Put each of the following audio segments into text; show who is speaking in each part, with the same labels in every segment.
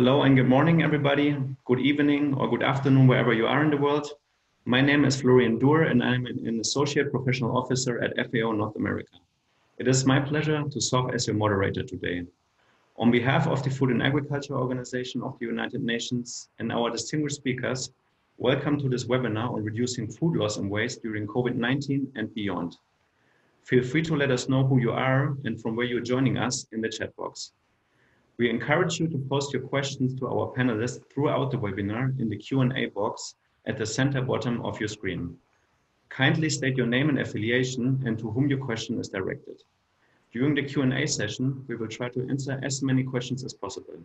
Speaker 1: Hello and good morning, everybody. Good evening or good afternoon, wherever you are in the world. My name is Florian Doerr and I'm an Associate Professional Officer at FAO North America. It is my pleasure to serve as your moderator today. On behalf of the Food and Agriculture Organization of the United Nations and our distinguished speakers, welcome to this webinar on reducing food loss and waste during COVID-19 and beyond. Feel free to let us know who you are and from where you're joining us in the chat box. We encourage you to post your questions to our panelists throughout the webinar in the Q&A box at the center bottom of your screen. Kindly state your name and affiliation and to whom your question is directed. During the Q&A session, we will try to answer as many questions as possible.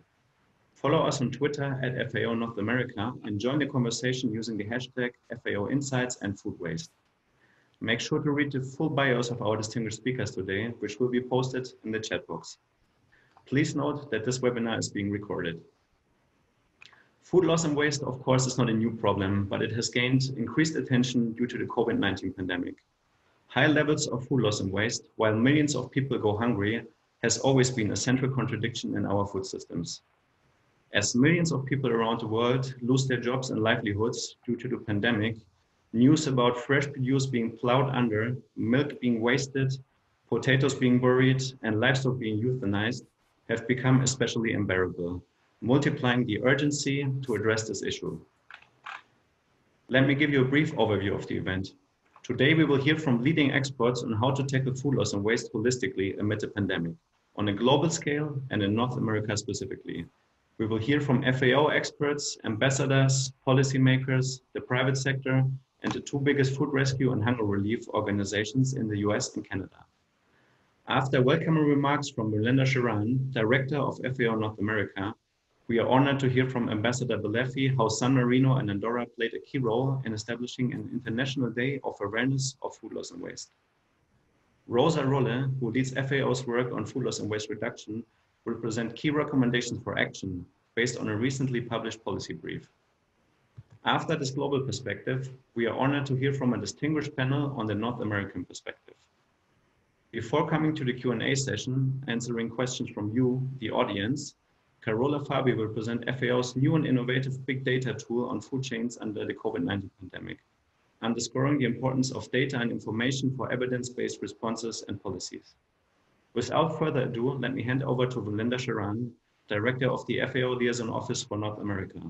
Speaker 1: Follow us on Twitter at FAO North America and join the conversation using the hashtag FAO Insights and Food Waste. Make sure to read the full bios of our distinguished speakers today, which will be posted in the chat box. Please note that this webinar is being recorded. Food loss and waste, of course, is not a new problem, but it has gained increased attention due to the COVID-19 pandemic. High levels of food loss and waste, while millions of people go hungry, has always been a central contradiction in our food systems. As millions of people around the world lose their jobs and livelihoods due to the pandemic, news about fresh produce being plowed under, milk being wasted, potatoes being buried, and livestock being euthanized have become especially unbearable, multiplying the urgency to address this issue. Let me give you a brief overview of the event. Today, we will hear from leading experts on how to tackle food loss and waste holistically amid the pandemic, on a global scale and in North America specifically. We will hear from FAO experts, ambassadors, policymakers, the private sector, and the two biggest food rescue and hunger relief organizations in the US and Canada. After welcoming remarks from Vimlendra Sharan, Director of FAO North America, we are honored to hear from Ambassador Beleffi how San Marino and Andorra played a key role in establishing an International Day of Awareness of Food Loss and Waste. Rosa Rolle, who leads FAO's work on food loss and waste reduction, will present key recommendations for action based on a recently published policy brief. After this global perspective, we are honored to hear from a distinguished panel on the North American perspective. Before coming to the Q&A session, answering questions from you, the audience, Carola Fabi will present FAO's new and innovative big data tool on food chains under the COVID-19 pandemic, underscoring the importance of data and information for evidence-based responses and policies. Without further ado, let me hand over to Vimlendra Sharan, Director of the FAO Liaison Office for North America.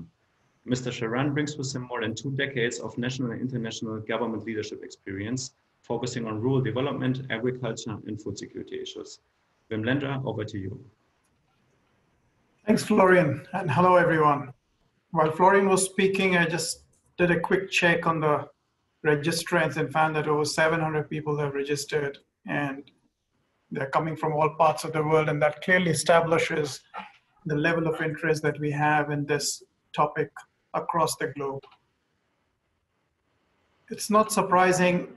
Speaker 1: Mr. Sharan brings with him more than two decades of national and international government leadership experience focusing on rural development, agriculture, and food security issues. Vimlendra, over to you.
Speaker 2: Thanks, Florian, and hello, everyone. While Florian was speaking, I just did a quick check on the registrants and found that over 700 people have registered, and they're coming from all parts of the world, and that clearly establishes the level of interest that we have in this topic across the globe. It's not surprising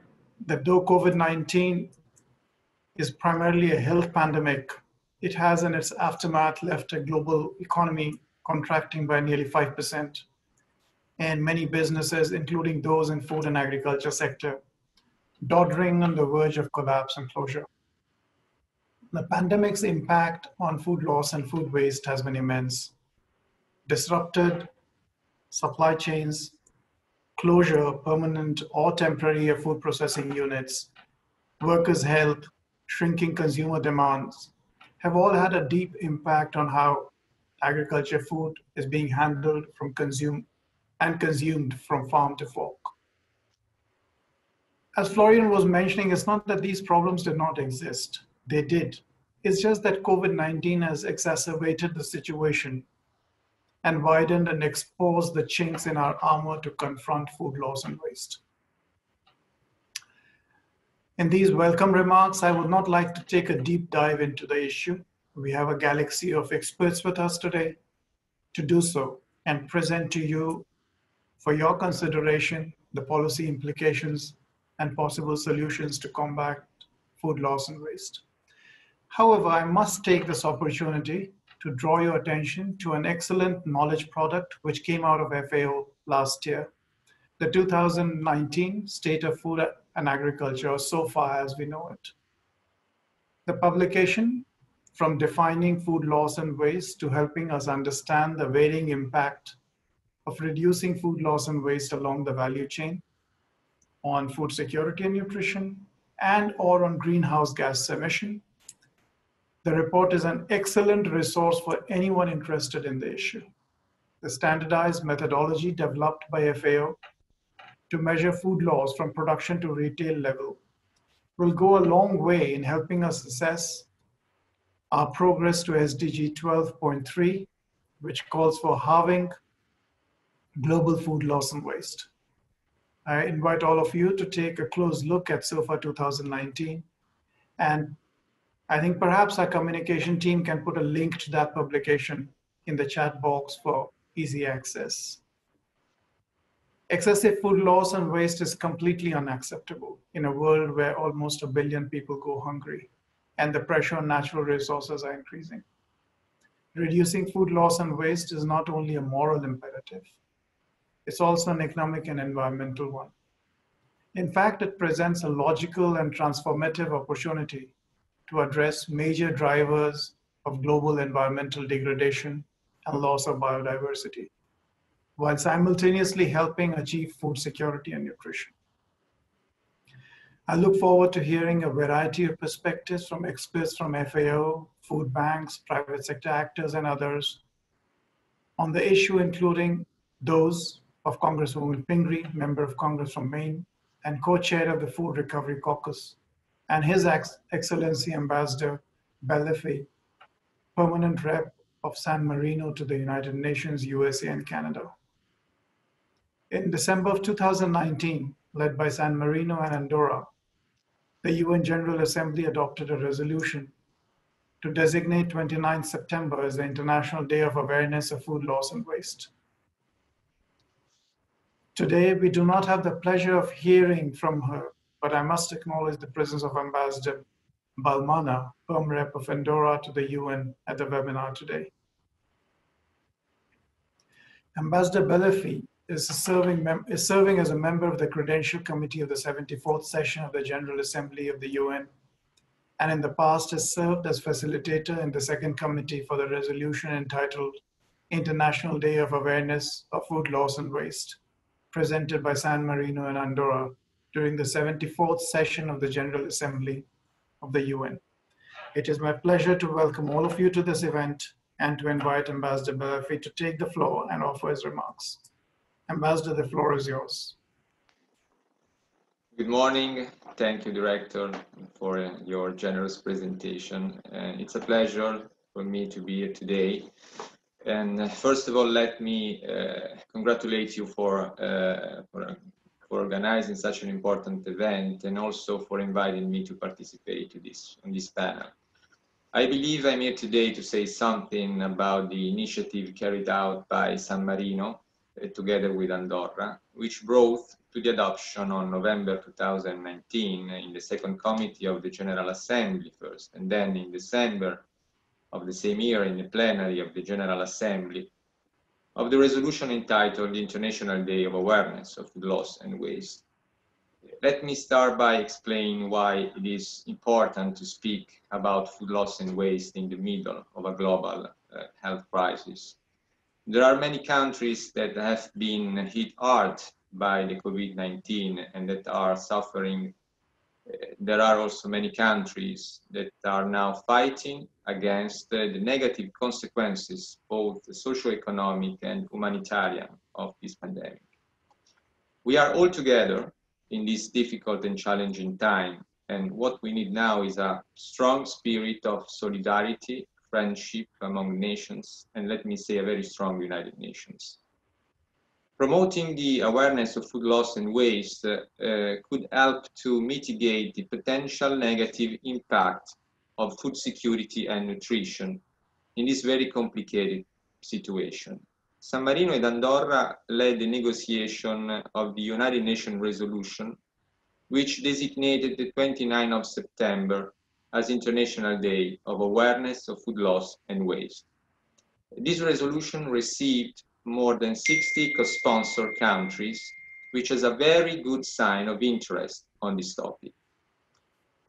Speaker 2: that though COVID-19 is primarily a health pandemic, it has in its aftermath left a global economy contracting by nearly 5%, and many businesses, including those in food and agriculture sector, doddering on the verge of collapse and closure. The pandemic's impact on food loss and food waste has been immense. Disrupted supply chains, closure, permanent or temporary of food processing units, workers' health, shrinking consumer demands have all had a deep impact on how agriculture food is being handled from consume and consumed from farm to fork. As Florian was mentioning, it's not that these problems did not exist. They did. It's just that COVID-19 has exacerbated the situation and widened and exposed the chinks in our armor to confront food loss and waste. In these welcome remarks, I would not like to take a deep dive into the issue. We have a galaxy of experts with us today to do so and present to you for your consideration the policy implications and possible solutions to combat food loss and waste. However, I must take this opportunity to draw your attention to an excellent knowledge product which came out of FAO last year, the 2019 State of Food and Agriculture, so far as we know it. The publication from defining food loss and waste to helping us understand the varying impact of reducing food loss and waste along the value chain on food security and nutrition and or on greenhouse gas emission. The report is an excellent resource for anyone interested in the issue. The standardized methodology developed by FAO to measure food loss from production to retail level will go a long way in helping us assess our progress to SDG 12.3, which calls for halving global food loss and waste. I invite all of you to take a close look at SOFA 2019. And I think perhaps our communication team can put a link to that publication in the chat box for easy access. Excessive food loss and waste is completely unacceptable in a world where almost a billion people go hungry and the pressure on natural resources are increasing. Reducing food loss and waste is not only a moral imperative, it's also an economic and environmental one. In fact, it presents a logical and transformative opportunity to address major drivers of global environmental degradation and loss of biodiversity, while simultaneously helping achieve food security and nutrition. I look forward to hearing a variety of perspectives from experts from FAO, food banks, private sector actors, and others on the issue, including those of Congresswoman Pingree, member of Congress from Maine, and co-chair of the Food Recovery Caucus, and His Ex Excellency Ambassador Beleffi, permanent rep of San Marino to the United Nations, USA, and Canada. In December of 2019, led by San Marino and Andorra, the UN General Assembly adopted a resolution to designate 29 September as the International Day of Awareness of Food Loss and Waste. Today, we do not have the pleasure of hearing from her, but I must acknowledge the presence of Ambassador Balmana, Perm Rep of Andorra to the UN at the webinar today. Ambassador Beleffi is serving, is serving as a member of the Credential Committee of the 74th session of the General Assembly of the UN, and in the past has served as facilitator in the second committee for the resolution entitled International Day of Awareness of Food Loss and Waste, presented by San Marino and Andorra during the 74th session of the General Assembly of the UN. It is my pleasure to welcome all of you to this event and to invite Ambassador Beleffi to take the floor and offer his remarks. Ambassador, the floor is yours.
Speaker 3: Good morning. Thank you, Director, for your generous presentation. Uh, it's a pleasure for me to be here today. And first of all, let me uh, congratulate you for, uh, for, for, organizing such an important event and also for inviting me to participate to this, on this panel. I believe I'm here today to say something about the initiative carried out by San Marino uh, together with Andorra, which brought to the adoption on November 2019 in the second committee of the General Assembly first, and then in December of the same year in the plenary of the General Assembly of the resolution entitled the International Day of Awareness of Food Loss and Waste. Let me start by explaining why it is important to speak about food loss and waste in the middle of a global uh, health crisis. There are many countries that have been hit hard by the COVID-19 and that are suffering. There are also many countries that are now fighting against the negative consequences, both socio-economic and humanitarian, of this pandemic. We are all together in this difficult and challenging time, and what we need now is a strong spirit of solidarity friendship among nations, and let me say a very strong United Nations. Promoting the awareness of food loss and waste uh, uh, could help to mitigate the potential negative impact of food security and nutrition in this very complicated situation. San Marino and Andorra led the negotiation of the United Nations resolution, which designated the 29th of September as International Day of Awareness of Food Loss and Waste. This resolution received more than 60 co-sponsor countries, which is a very good sign of interest on this topic.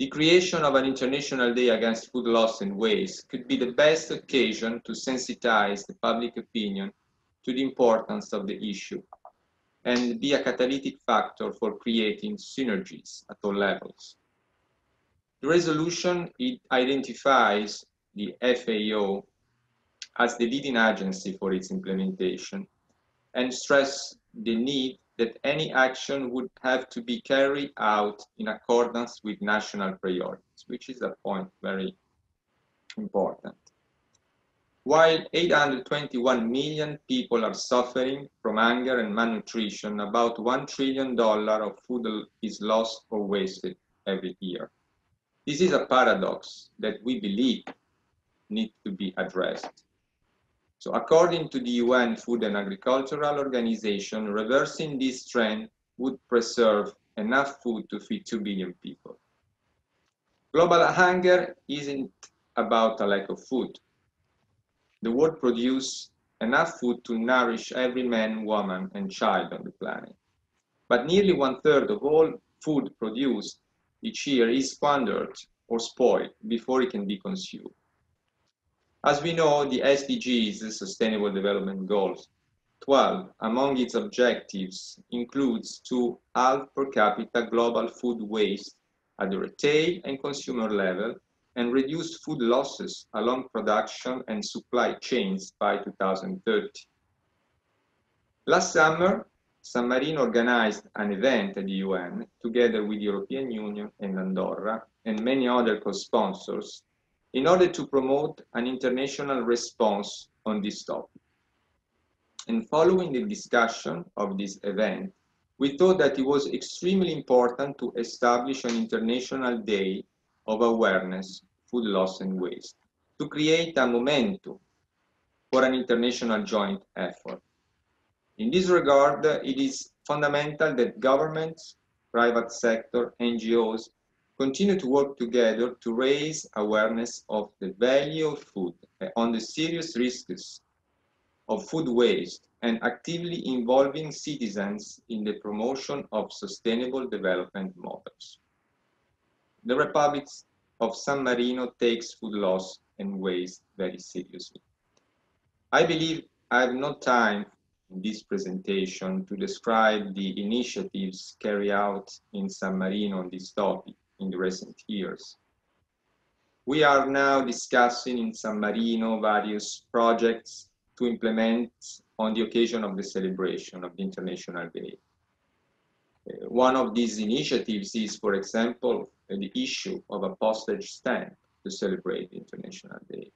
Speaker 3: The creation of an international day against food loss and waste could be the best occasion to sensitize the public opinion to the importance of the issue and be a catalytic factor for creating synergies at all levels. The resolution identifies the FAO as the leading agency for its implementation and stress the need that any action would have to be carried out in accordance with national priorities, which is a point very important. While 821 million people are suffering from hunger and malnutrition, about $1 trillion of food is lost or wasted every year. This is a paradox that we believe needs to be addressed. So according to the UN Food and Agricultural Organization, reversing this trend would preserve enough food to feed 2 billion people. Global hunger isn't about a lack of food. The world produces enough food to nourish every man, woman, and child on the planet. But nearly one third of all food produced each year is squandered or spoiled before it can be consumed. As we know, the SDGs, the Sustainable Development Goals, 12 among its objectives includes to halve per capita global food waste at the retail and consumer level and reduce food losses along production and supply chains by 2030. Last summer, San Marino organized an event at the UN together with the European Union and Andorra and many other co-sponsors in order to promote an international response on this topic. And following the discussion of this event, we thought that it was extremely important to establish an international day of awareness, food loss and waste, to create a momentum for an international joint effort. In this regard, it is fundamental that governments, private sector, NGOs, continue to work together to raise awareness of the value of food, on the serious risks of food waste, and actively involving citizens in the promotion of sustainable development models. The Republic of San Marino takes food loss and waste very seriously. I believe I have no time in this presentation to describe the initiatives carried out in San Marino on this topic in the recent years. We are now discussing in San Marino various projects to implement on the occasion of the celebration of the International Day. Uh, one of these initiatives is, for example, uh, the issue of a postage stamp to celebrate the International Day.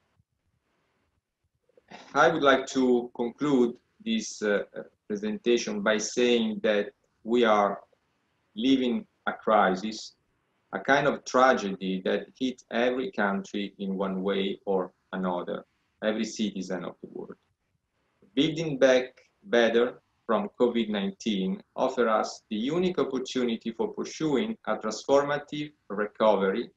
Speaker 3: I would like to conclude this uh, presentation by saying that we are living a crisis a kind of tragedy that hit every country in one way or another, every citizen of the world. Building back better from COVID-19 offer us the unique opportunity for pursuing a transformative recovery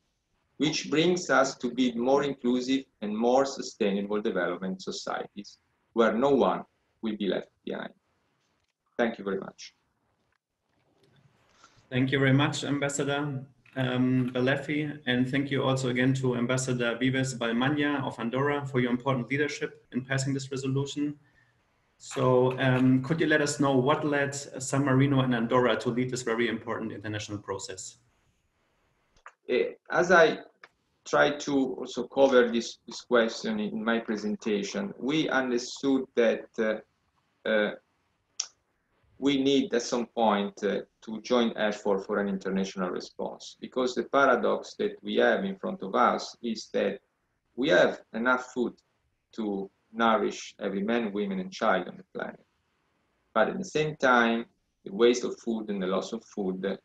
Speaker 3: which brings us to build more inclusive and more sustainable development societies where no one will be left behind. Thank you very much.
Speaker 1: Thank you very much, Ambassador um, Beleffi, and thank you also again to Ambassador Vives Balmaña of Andorra for your important leadership in passing this resolution. So um, could you let us know what led San Marino and Andorra to lead this very important international process?
Speaker 3: Eh, as I tried to also cover this, this question in my presentation, we understood that uh, uh, we need at some point uh, to join effort for an international response because the paradox that we have in front of us is that we have enough food to nourish every man, women, and child on the planet. But at the same time, the waste of food and the loss of food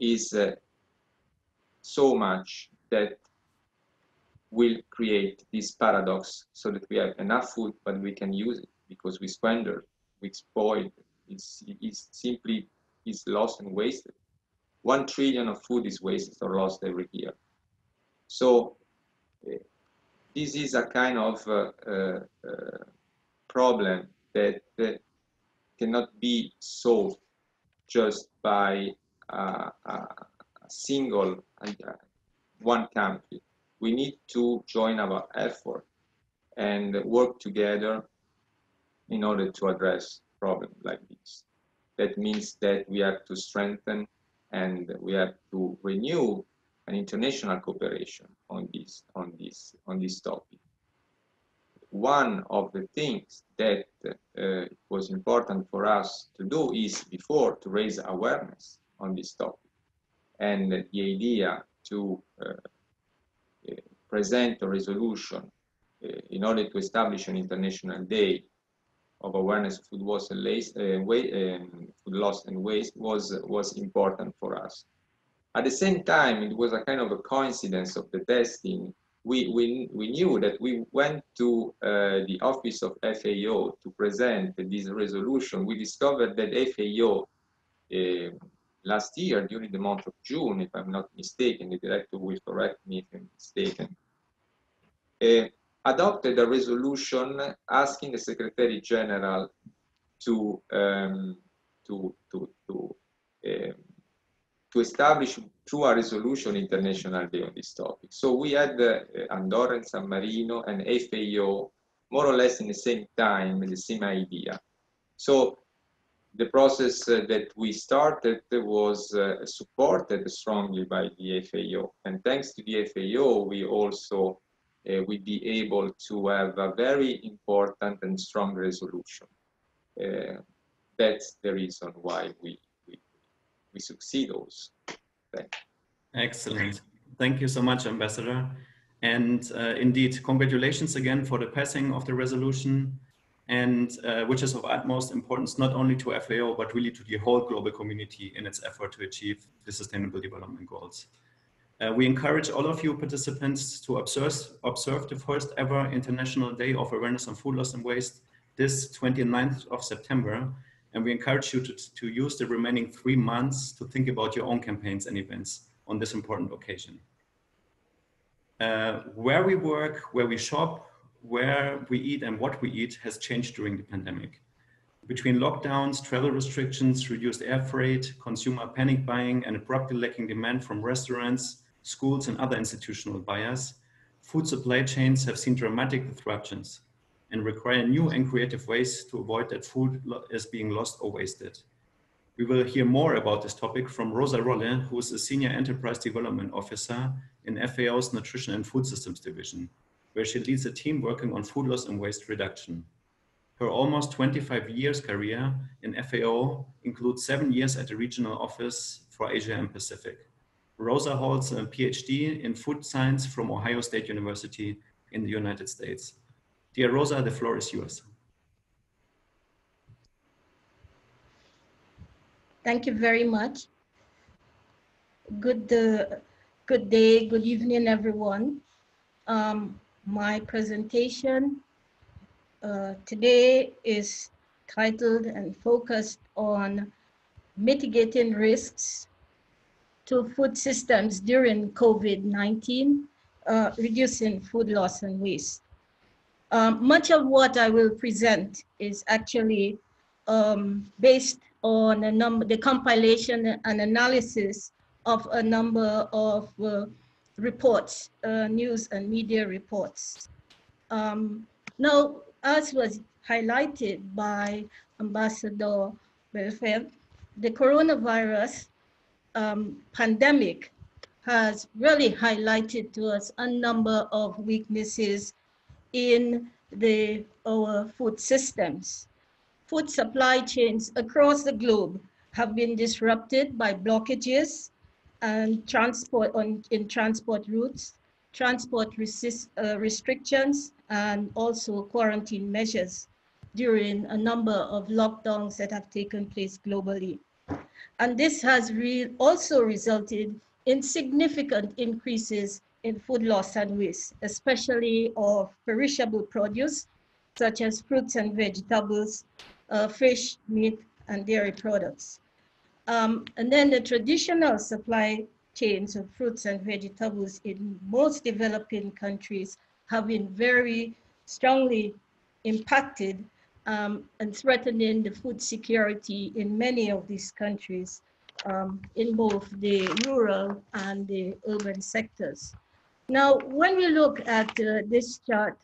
Speaker 3: is uh, so much that will create this paradox so that we have enough food, but we can use it because we squander we spoiled. It's, it's simply is lost and wasted. One trillion of food is wasted or lost every year. So uh, this is a kind of uh, uh, problem that, that, cannot be solved just by a single, uh, one country. We need to join our effort and work together in order to address problems like this. That means that we have to strengthen and we have to renew an international cooperation on this on this on this topic. One of the things that uh, was important for us to do is before to raise awareness on this topic, and the idea to uh, uh present a resolution uh, in order to establish an international day of awareness of food loss and, waste, uh, um, food loss and waste was was important for us. At the same time, it was a kind of a coincidence of the testing. We, we, we knew that we went to uh, the office of FAO to present this resolution. We discovered that FAO uh, last year, during the month of June, if I'm not mistaken, the director will correct me if I'm mistaken, uh, adopted a resolution asking the Secretary General to um, to to to um, to establish through a resolution international day on this topic. So we had uh, Andorra and San Marino and FAO more or less in the same time, the same idea. So the process uh, that we started was uh, supported strongly by the FAO. And thanks to the FAO, we also uh, will be able to have a very important and strong resolution. Uh, that's the reason why we we succeed also.
Speaker 1: Excellent. Thank you so much, Ambassador. And uh, indeed, congratulations again for the passing of the resolution, and uh, which is of utmost importance not only to FAO but really to the whole global community in its effort to achieve the Sustainable Development Goals. Uh, we encourage all of you participants to observe, observe the first ever International Day of Awareness on Food Loss and Waste this 29th of September and we encourage you to, to use the remaining three months to think about your own campaigns and events on this important occasion. Uh, where we work, where we shop, where we eat and what we eat has changed during the pandemic. Between lockdowns, travel restrictions, reduced air freight, consumer panic buying, and abruptly lacking demand from restaurants, schools, and other institutional buyers, food supply chains have seen dramatic disruptions and require new and creative ways to avoid that food is being lost or wasted. We will hear more about this topic from Rosa Rolle, who is a Senior Enterprise Development Officer in FAO's Nutrition and Food Systems Division, where she leads a team working on food loss and waste reduction. Her almost 25 years career in FAO includes seven years at the regional office for Asia and Pacific. Rosa holds a PhD in food science from Ohio State University in the United States. Dear Rosa, the floor is yours.
Speaker 4: Thank you very much. Good, uh, good day, good evening, everyone. Um, my presentation uh, today is titled and focused on mitigating risks to food systems during COVID-19, uh, reducing food loss and waste. Um, much of what I will present is actually um, based on a number, the compilation and analysis of a number of uh, reports, uh, news and media reports. Um, now, as was highlighted by Ambassador Beleffi, the coronavirus um, pandemic has really highlighted to us a number of weaknesses in the, our food systems. Food supply chains across the globe have been disrupted by blockages and transport on, in transport routes, transport resist, uh, restrictions, and also quarantine measures during a number of lockdowns that have taken place globally. And this has re also resulted in significant increases in food loss and waste, especially of perishable produce, such as fruits and vegetables, uh, fish, meat, and dairy products. Um, and then the traditional supply chains of fruits and vegetables in most developing countries have been very strongly impacted um, and threatening the food security in many of these countries um, in both the rural and the urban sectors. Now, when we look at uh, this chart,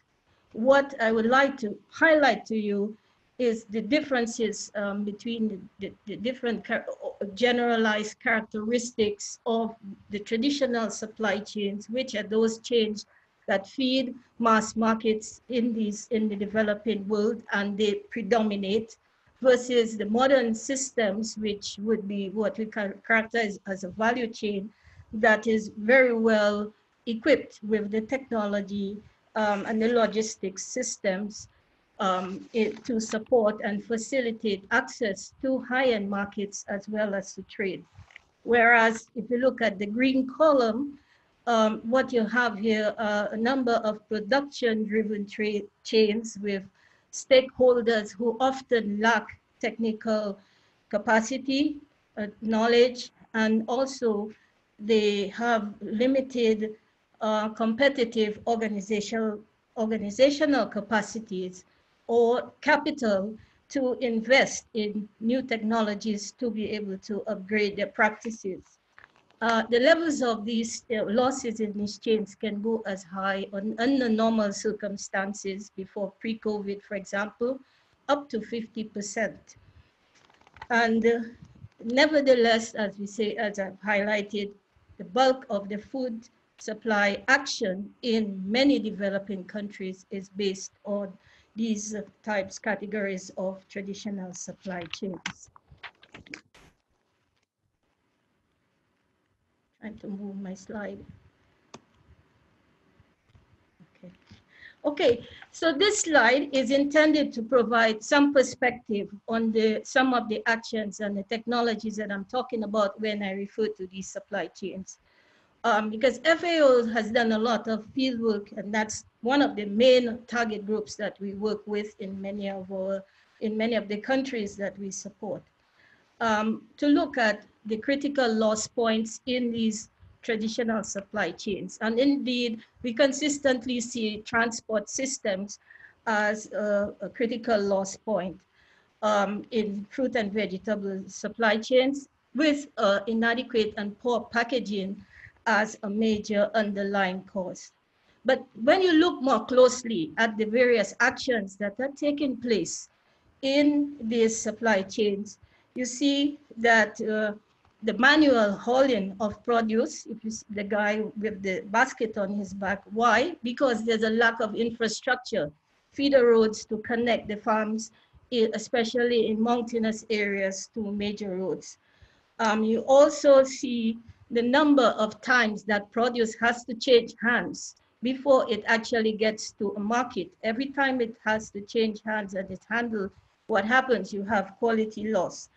Speaker 4: what I would like to highlight to you is the differences um, between the, the, different char generalized characteristics of the traditional supply chains, which are those chains that feed mass markets in these in the developing world and they predominate versus the modern systems which would be what we characterize as a value chain that is very well equipped with the technology um, and the logistics systems um, it, to support and facilitate access to high-end markets as well as to trade. Whereas if you look at the green column, um, what you have here are a number of production-driven trade chains with stakeholders who often lack technical capacity, uh, knowledge, and also they have limited uh, competitive organizational, organizational capacities or capital to invest in new technologies to be able to upgrade their practices. Uh, the levels of these uh, losses in these chains can go as high on under normal circumstances before pre-COVID, for example, up to 50%. And uh, nevertheless, as we say, as I've highlighted, the bulk of the food supply action in many developing countries is based on these types, categories of traditional supply chains. Trying to move my slide. Okay. Okay, so this slide is intended to provide some perspective on the some of the actions and the technologies that I'm talking about when I refer to these supply chains um, because FAO has done a lot of field work, and that's one of the main target groups that we work with in many of our, in many of the countries that we support. Um, to look at the critical loss points in these traditional supply chains. And indeed, we consistently see transport systems as a, a critical loss point um, in fruit and vegetable supply chains with uh, inadequate and poor packaging as a major underlying cause. But when you look more closely at the various actions that are taking place in these supply chains, you see that uh, the manual hauling of produce, if you see the guy with the basket on his back, why? Because there's a lack of infrastructure, feeder roads to connect the farms, especially in mountainous areas to major roads. Um, you also see the number of times that produce has to change hands before it actually gets to a market. Every time it has to change hands and it's handled, what happens? You have quality loss.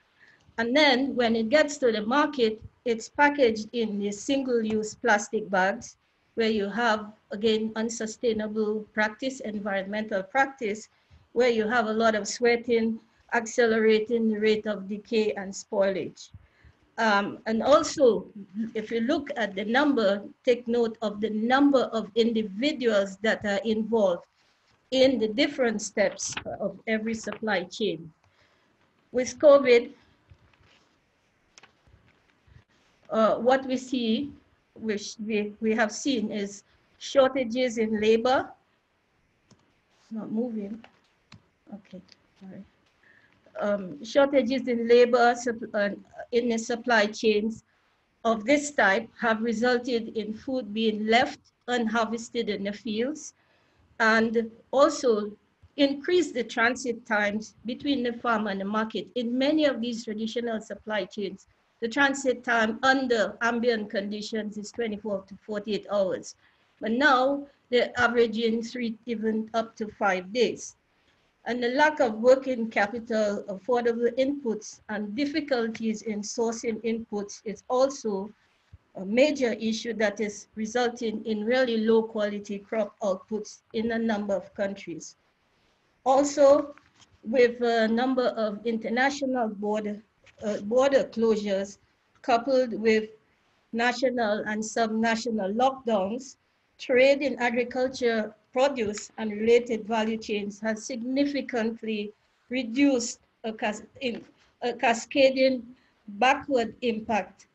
Speaker 4: And then when it gets to the market, it's packaged in these single-use plastic bags where you have, again, unsustainable practice, environmental practice, where you have a lot of sweating, accelerating the rate of decay and spoilage. Um, and also, if you look at the number, take note of the number of individuals that are involved in the different steps of every supply chain. With COVID, uh, what we see, which we, we have seen is shortages in labor. Not moving. Okay, sorry um, shortages in labor uh, in the supply chains of this type have resulted in food being left unharvested in the fields and also increase the transit times between the farm and the market. In many of these traditional supply chains, the transit time under ambient conditions is 24 to 48 hours. But now they're averaging three, even up to five days and the lack of working capital, affordable inputs, and difficulties in sourcing inputs is also a major issue that is resulting in really low quality crop outputs in a number of countries. Also, with a number of international border, uh, border closures coupled with national and sub-national lockdowns, trade in agriculture produce and related value chains has significantly reduced a, cas in, a cascading backward impact.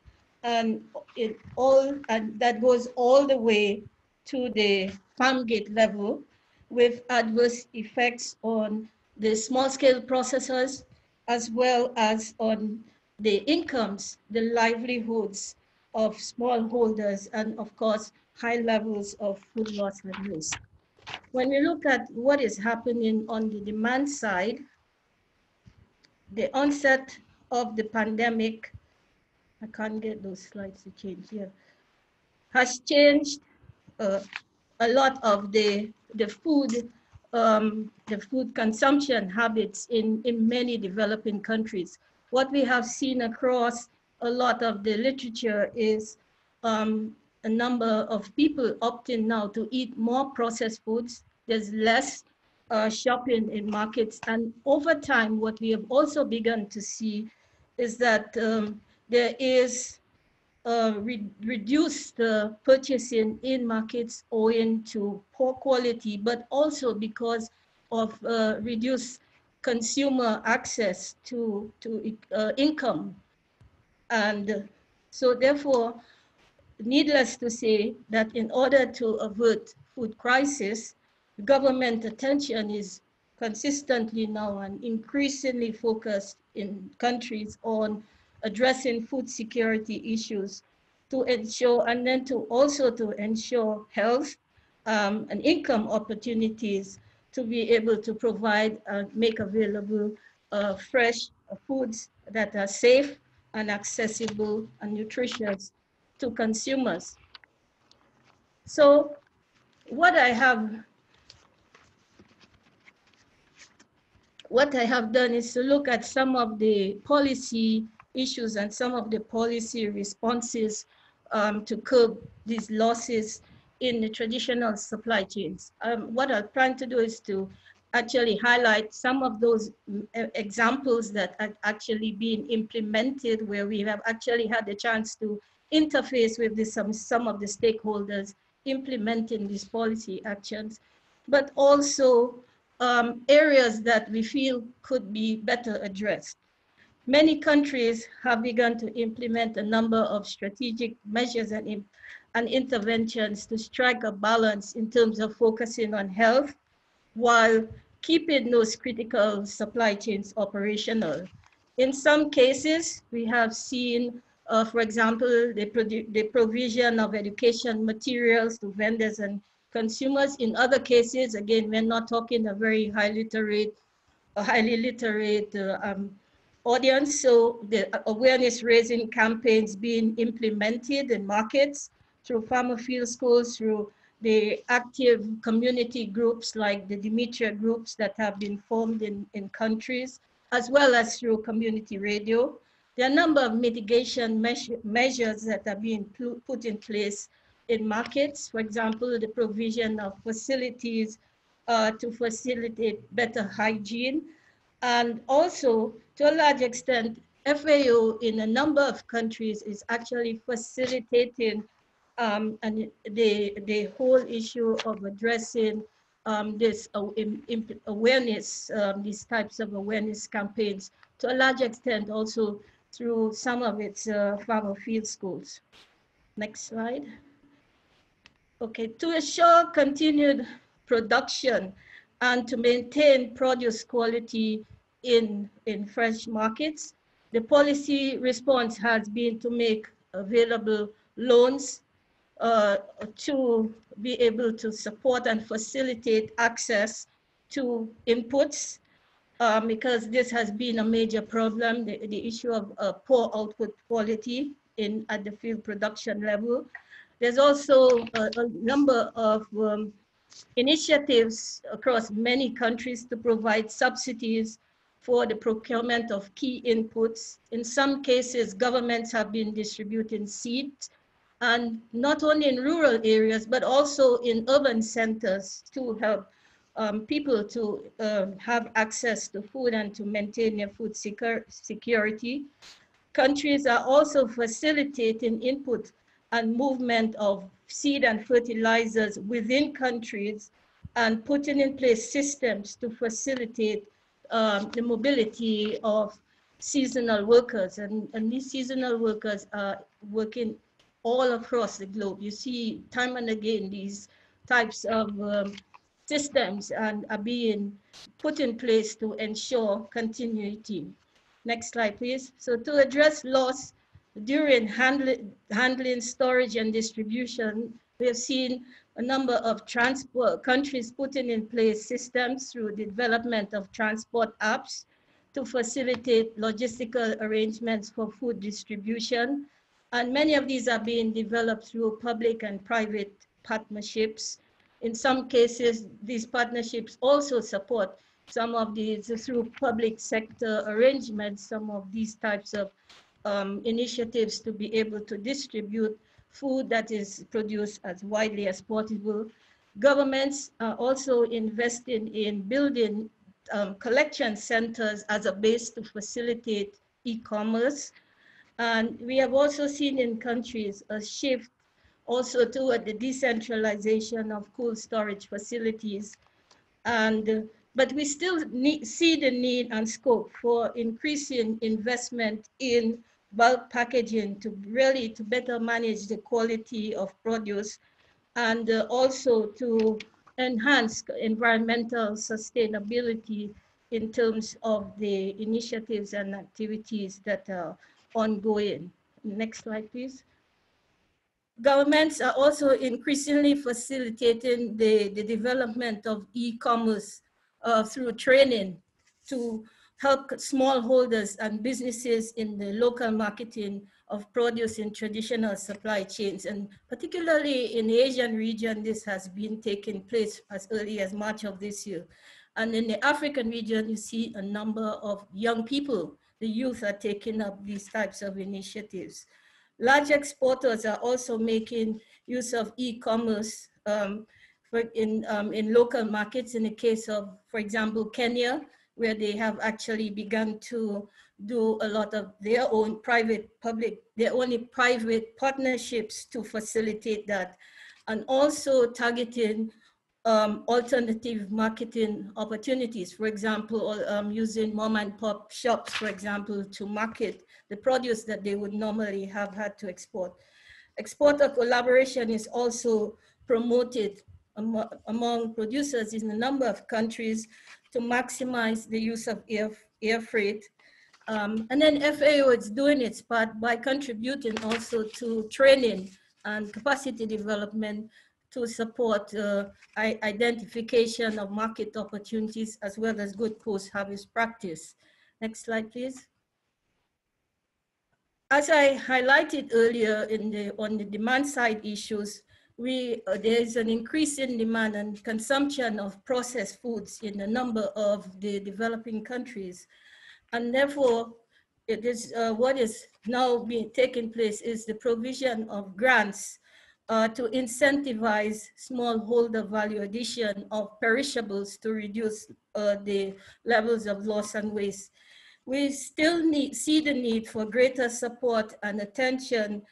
Speaker 4: And it all and that goes all the way to the farm gate level with adverse effects on the small scale processors as well as on the incomes, the livelihoods of smallholders and of course high levels of food loss and waste. When we look at what is happening on the demand side, the onset of the pandemic, I can't get those slides to change here, has changed uh, a lot of the, the food um, the food consumption habits in, in many developing countries. What we have seen across a lot of the literature is um, a number of people opting now to eat more processed foods. There's less uh, shopping in markets. And over time, what we have also begun to see is that um, there is uh, re reduced uh, purchasing in markets owing to poor quality, but also because of uh, reduced consumer access to, to uh, income. And so therefore, needless to say that in order to avert food crisis, government attention is consistently now and increasingly focused in countries on addressing food security issues to ensure, and then to also to ensure health um, and income opportunities to be able to provide and make available uh, fresh foods that are safe and accessible and nutritious to consumers. So what I have what I have done is to look at some of the policy issues and some of the policy responses um, to curb these losses in the traditional supply chains. Um, what I'm trying to do is to actually highlight some of those mm, examples that are actually being implemented where we have actually had the chance to interface with the, some, some of the stakeholders implementing these policy actions, but also um, areas that we feel could be better addressed. Many countries have begun to implement a number of strategic measures and, and interventions to strike a balance in terms of focusing on health while keeping those critical supply chains operational. In some cases, we have seen, uh, for example, the, the provision of education materials to vendors and consumers. In other cases, again, we're not talking a very high literate, highly literate uh, um, audience. So the awareness raising campaigns being implemented in markets through farmer field schools, through the active community groups like the Dimitra groups that have been formed in, in countries, as well as through community radio. There are a number of mitigation measure, measures that are being put in place in markets. For example, the provision of facilities uh, to facilitate better hygiene and also, to a large extent, FAO in a number of countries is actually facilitating um, and the, the whole issue of addressing um, this awareness, um, these types of awareness campaigns, to a large extent also through some of its uh, farmer field schools. Next slide. Okay, to assure continued production and to maintain produce quality in, in fresh markets. The policy response has been to make available loans uh, to be able to support and facilitate access to inputs um, because this has been a major problem, the, the issue of uh, poor output quality in at the field production level. There's also a, a number of um, initiatives across many countries to provide subsidies for the procurement of key inputs. In some cases, governments have been distributing seeds, and not only in rural areas, but also in urban centers to help um, people to uh, have access to food and to maintain their food security. Countries are also facilitating input and movement of seed and fertilizers within countries and putting in place systems to facilitate um, the mobility of seasonal workers. And, and these seasonal workers are working all across the globe. You see time and again these types of um, systems and are being put in place to ensure continuity. Next slide, please. So to address loss during handling, handling, storage, and distribution, we have seen a number of transport countries putting in place systems through the development of transport apps to facilitate logistical arrangements for food distribution. And many of these are being developed through public and private partnerships in some cases, these partnerships also support some of these through public sector arrangements, some of these types of um, initiatives to be able to distribute food that is produced as widely as possible. Governments are also investing in building um, collection centers as a base to facilitate e-commerce. And we have also seen in countries a shift also toward the decentralization of cool storage facilities. And, but we still need, see the need and scope for increasing investment in bulk packaging to really to better manage the quality of produce and uh, also to enhance environmental sustainability in terms of the initiatives and activities that are ongoing. Next slide, please governments are also increasingly facilitating the, the development of e-commerce uh, through training to help smallholders and businesses in the local marketing of produce in traditional supply chains. And particularly in the Asian region, this has been taking place as early as March of this year. And in the African region, you see a number of young people, the youth are taking up these types of initiatives. Large exporters are also making use of e-commerce um, in, um, in local markets in the case of, for example, Kenya, where they have actually begun to do a lot of their own private, public, their only private partnerships to facilitate that. And also targeting um, alternative marketing opportunities. For example, um, using mom and pop shops, for example, to market the produce that they would normally have had to export. Exporter collaboration is also promoted among, producers in a number of countries to maximize the use of air, air freight. Um, and then FAO is doing its part by contributing also to training and capacity development to support uh, identification of market opportunities as well as good post-harvest practice. Next slide, please. As I highlighted earlier in the, on the demand side issues, we, uh, there is an increase in demand and consumption of processed foods in a number of the developing countries. And therefore, it is uh, what is now being taking place is the provision of grants uh, to incentivize smallholder value addition of perishables to reduce uh, the levels of loss and waste. We still need, see the need for greater support and attention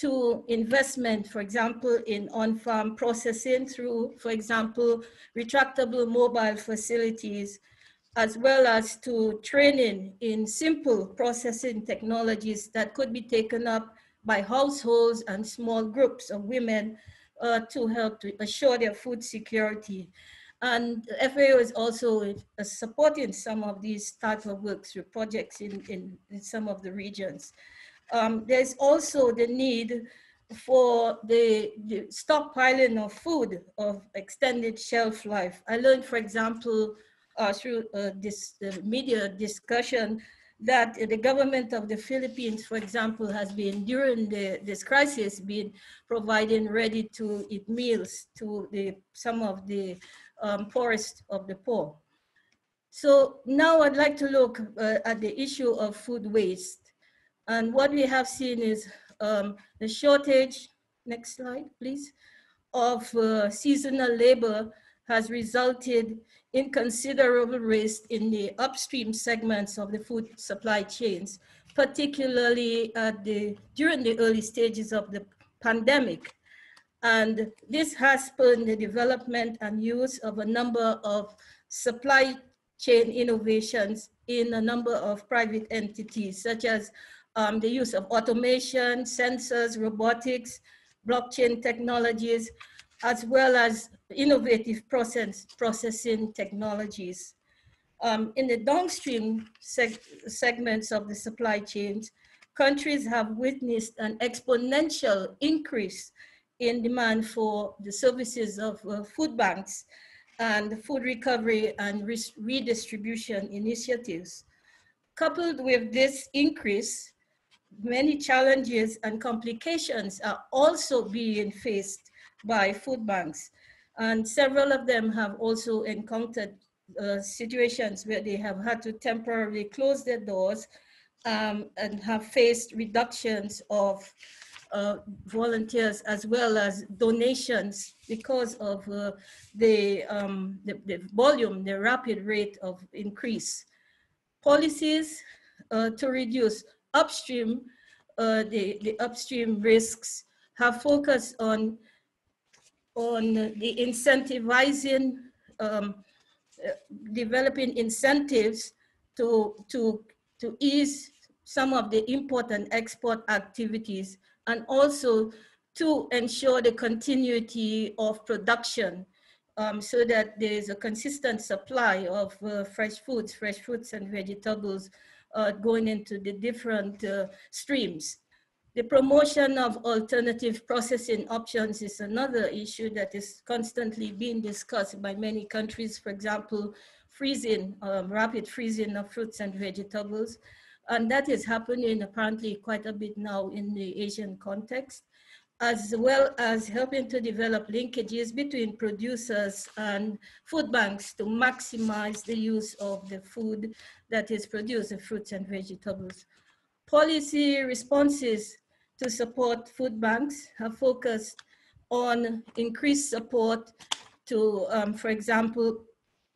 Speaker 4: to investment, for example, in on-farm processing through, for example, retractable mobile facilities, as well as to training in simple processing technologies that could be taken up by households and small groups of women uh, to help to assure their food security. And FAO is also uh, supporting some of these type of work through projects in, in, in some of the regions. Um, there's also the need for the, the, stockpiling of food of extended shelf life. I learned, for example, uh, through uh, this uh, media discussion that the government of the Philippines, for example, has been during the, this crisis been providing ready to eat meals to the, some of the um, poorest of the poor. So now I'd like to look uh, at the issue of food waste. And what we have seen is um, the shortage, next slide, please, of uh, seasonal labor has resulted in considerable waste in the upstream segments of the food supply chains, particularly at the, during the early stages of the pandemic. And this has spurred the development and use of a number of supply chain innovations in a number of private entities, such as um, the use of automation, sensors, robotics, blockchain technologies, as well as innovative process, processing technologies. Um, in the downstream seg segments of the supply chains, countries have witnessed an exponential increase in demand for the services of uh, food banks and food recovery and re redistribution initiatives. Coupled with this increase, many challenges and complications are also being faced by food banks. And several of them have also encountered uh, situations where they have had to temporarily close their doors um, and have faced reductions of uh, volunteers as well as donations because of uh, the, um, the, the, volume, the rapid rate of increase. Policies uh, to reduce upstream, uh, the, the upstream risks have focused on, on the incentivizing um, developing incentives to, to, to ease some of the import and export activities and also to ensure the continuity of production um, so that there is a consistent supply of uh, fresh foods, fresh fruits and vegetables uh, going into the different uh, streams. The promotion of alternative processing options is another issue that is constantly being discussed by many countries. For example, freezing, um, rapid freezing of fruits and vegetables. And that is happening apparently quite a bit now in the Asian context, as well as helping to develop linkages between producers and food banks to maximize the use of the food that is produced, fruits and vegetables. Policy responses to support food banks have focused on increased support to, um, for example,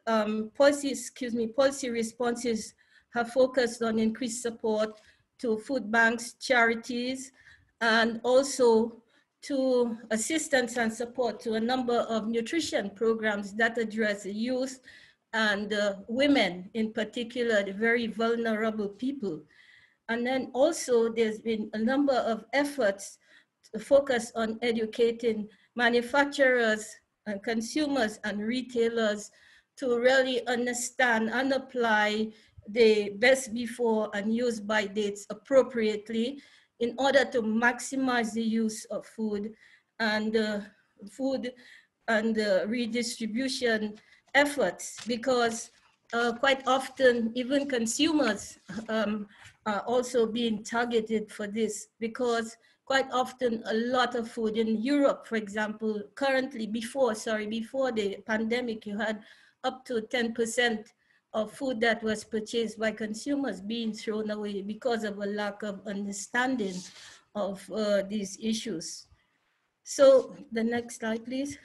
Speaker 4: um, policy, excuse me, policy responses have focused on increased support to food banks, charities, and also to assistance and support to a number of nutrition programs that address youth and uh, women in particular, the very vulnerable people. And then also there's been a number of efforts to focus on educating manufacturers and consumers and retailers to really understand and apply the best before and use by dates appropriately in order to maximize the use of food and uh, food and uh, redistribution efforts because uh, quite often even consumers um, are also being targeted for this because quite often a lot of food in Europe, for example, currently before, sorry, before the pandemic, you had up to 10% of food that was purchased by consumers being thrown away because of a lack of understanding of uh, these issues. So the next slide, please.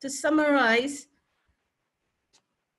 Speaker 4: To summarize,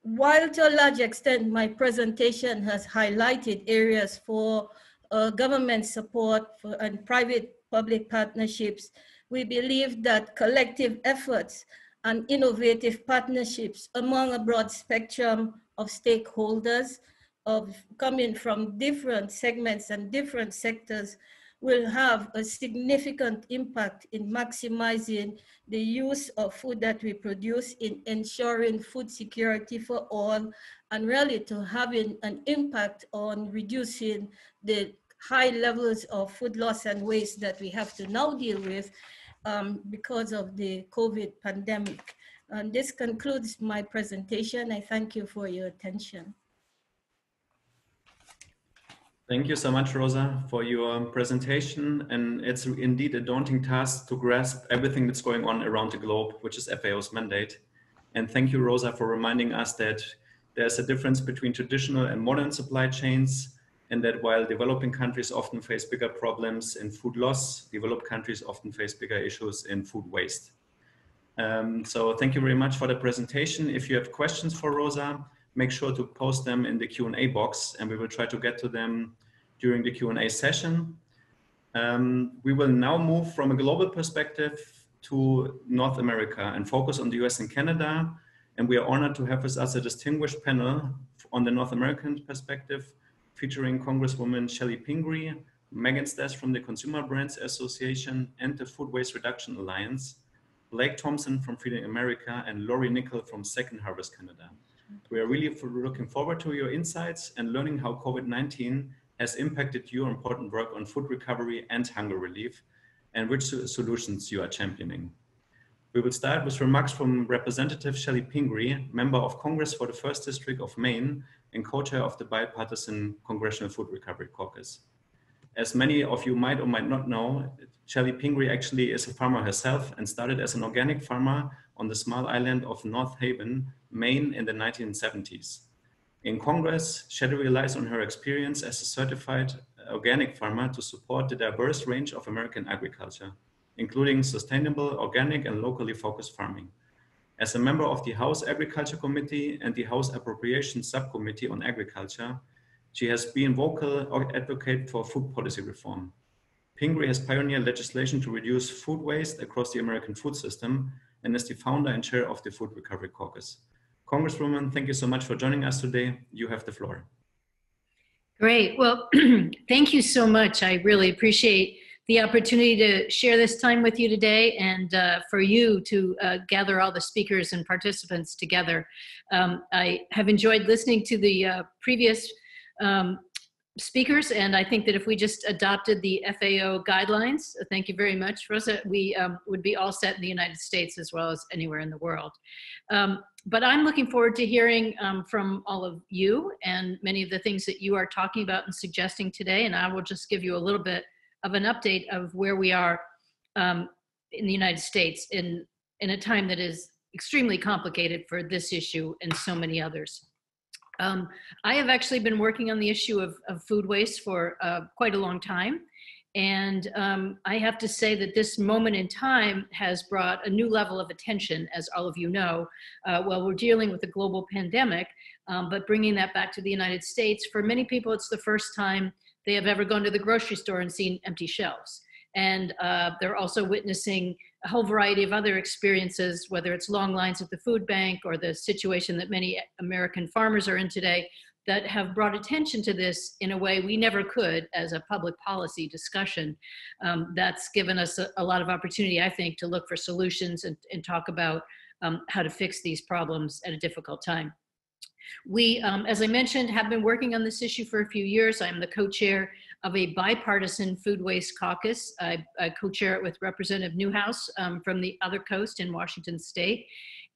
Speaker 4: while to a large extent my presentation has highlighted areas for uh, government support for, and private public partnerships, we believe that collective efforts and innovative partnerships among a broad spectrum of stakeholders of coming from different segments and different sectors will have a significant impact in maximizing the use of food that we produce in ensuring food security for all and really to having an impact on reducing the high levels of food loss and waste that we have to now deal with um, because of the COVID pandemic. And this concludes my presentation. I thank you for your attention.
Speaker 1: Thank you so much, Rosa, for your presentation. And it's indeed a daunting task to grasp everything that's going on around the globe, which is FAO's mandate. And thank you, Rosa, for reminding us that there's a difference between traditional and modern supply chains, and that while developing countries often face bigger problems in food loss, developed countries often face bigger issues in food waste. Um, so thank you very much for the presentation. If you have questions for Rosa, make sure to post them in the Q&A box and we will try to get to them during the Q&A session. Um, we will now move from a global perspective to North America and focus on the US and Canada. And we are honored to have with us a distinguished panel on the North American perspective, featuring Congresswoman Chellie Pingree, Meghan Stasz from the Consumer Brands Association and the Food Waste Reduction Alliance, Blake Thompson from Feeding America, and Lori Nikkel from Second Harvest Canada. We are really looking forward to your insights and learning how COVID-19 has impacted your important work on food recovery and hunger relief and which solutions you are championing. We will start with remarks from Representative Chellie Pingree, Member of Congress for the 1st District of Maine and co-chair of the bipartisan Congressional Food Recovery Caucus. As many of you might or might not know, Chellie Pingree actually is a farmer herself and started as an organic farmer on the small island of North Haven, Maine in the 1970s. In Congress, Chellie relies on her experience as a certified organic farmer to support the diverse range of American agriculture, including sustainable, organic, and locally focused farming. As a member of the House Agriculture Committee and the House Appropriations Subcommittee on Agriculture, she has been vocal advocate for food policy reform. Pingree has pioneered legislation to reduce food waste across the American food system and is the founder and chair of the Food Recovery Caucus. Congresswoman, thank you so much for joining us today. You have the floor.
Speaker 5: Great. Well, thank you so much. I really appreciate the opportunity to share this time with you today and uh, for you to uh, gather all the speakers and participants together. Um, I have enjoyed listening to the uh, previous um, speakers, and I think that if we just adopted the FAO guidelines, thank you very much, Rosa, we um, would be all set in the United States as well as anywhere in the world. Um, but I'm looking forward to hearing um, from all of you and many of the things that you are talking about and suggesting today, and I will just give you a little bit of an update of where we are um, in the United States in, in a time that is extremely complicated for this issue and so many others. Um, I have actually been working on the issue of, of food waste for uh, quite a long time. And um, I have to say that this moment in time has brought a new level of attention, as all of you know, uh, while we're dealing with a global pandemic. Um, but bringing that back to the United States, for many people, it's the first time they have ever gone to the grocery store and seen empty shelves. And uh, they're also witnessing a whole variety of other experiences, whether it's long lines at the food bank or the situation that many American farmers are in today, that have brought attention to this in a way we never could as a public policy discussion. Um, that's given us a, a, lot of opportunity, I think, to look for solutions and, and talk about um, how to fix these problems at a difficult time. We, um, as I mentioned, have been working on this issue for a few years. I'm the co-chair of a bipartisan food waste caucus. I, I co-chair it with Representative Newhouse um, from the other coast in Washington State.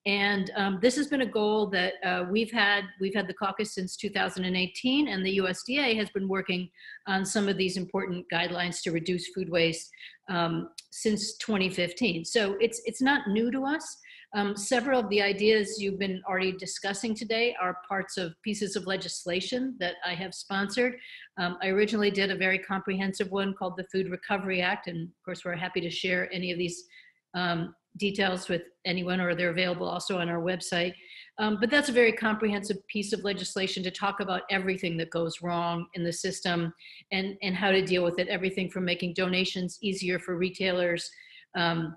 Speaker 5: And um, this has been a goal that uh, we've had. We've had the caucus since 2018, and the USDA has been working on some of these important guidelines to reduce food waste um, since 2015. So it's it's not new to us. Um, several of the ideas you've been already discussing today are parts of pieces of legislation that I have sponsored. Um, I originally did a very comprehensive one called the Food Recovery Act, and of course we're happy to share any of these um, details with anyone or they're available also on our website. Um, but that's a very comprehensive piece of legislation to talk about everything that goes wrong in the system and, and how to deal with it, everything from making donations easier for retailers, um,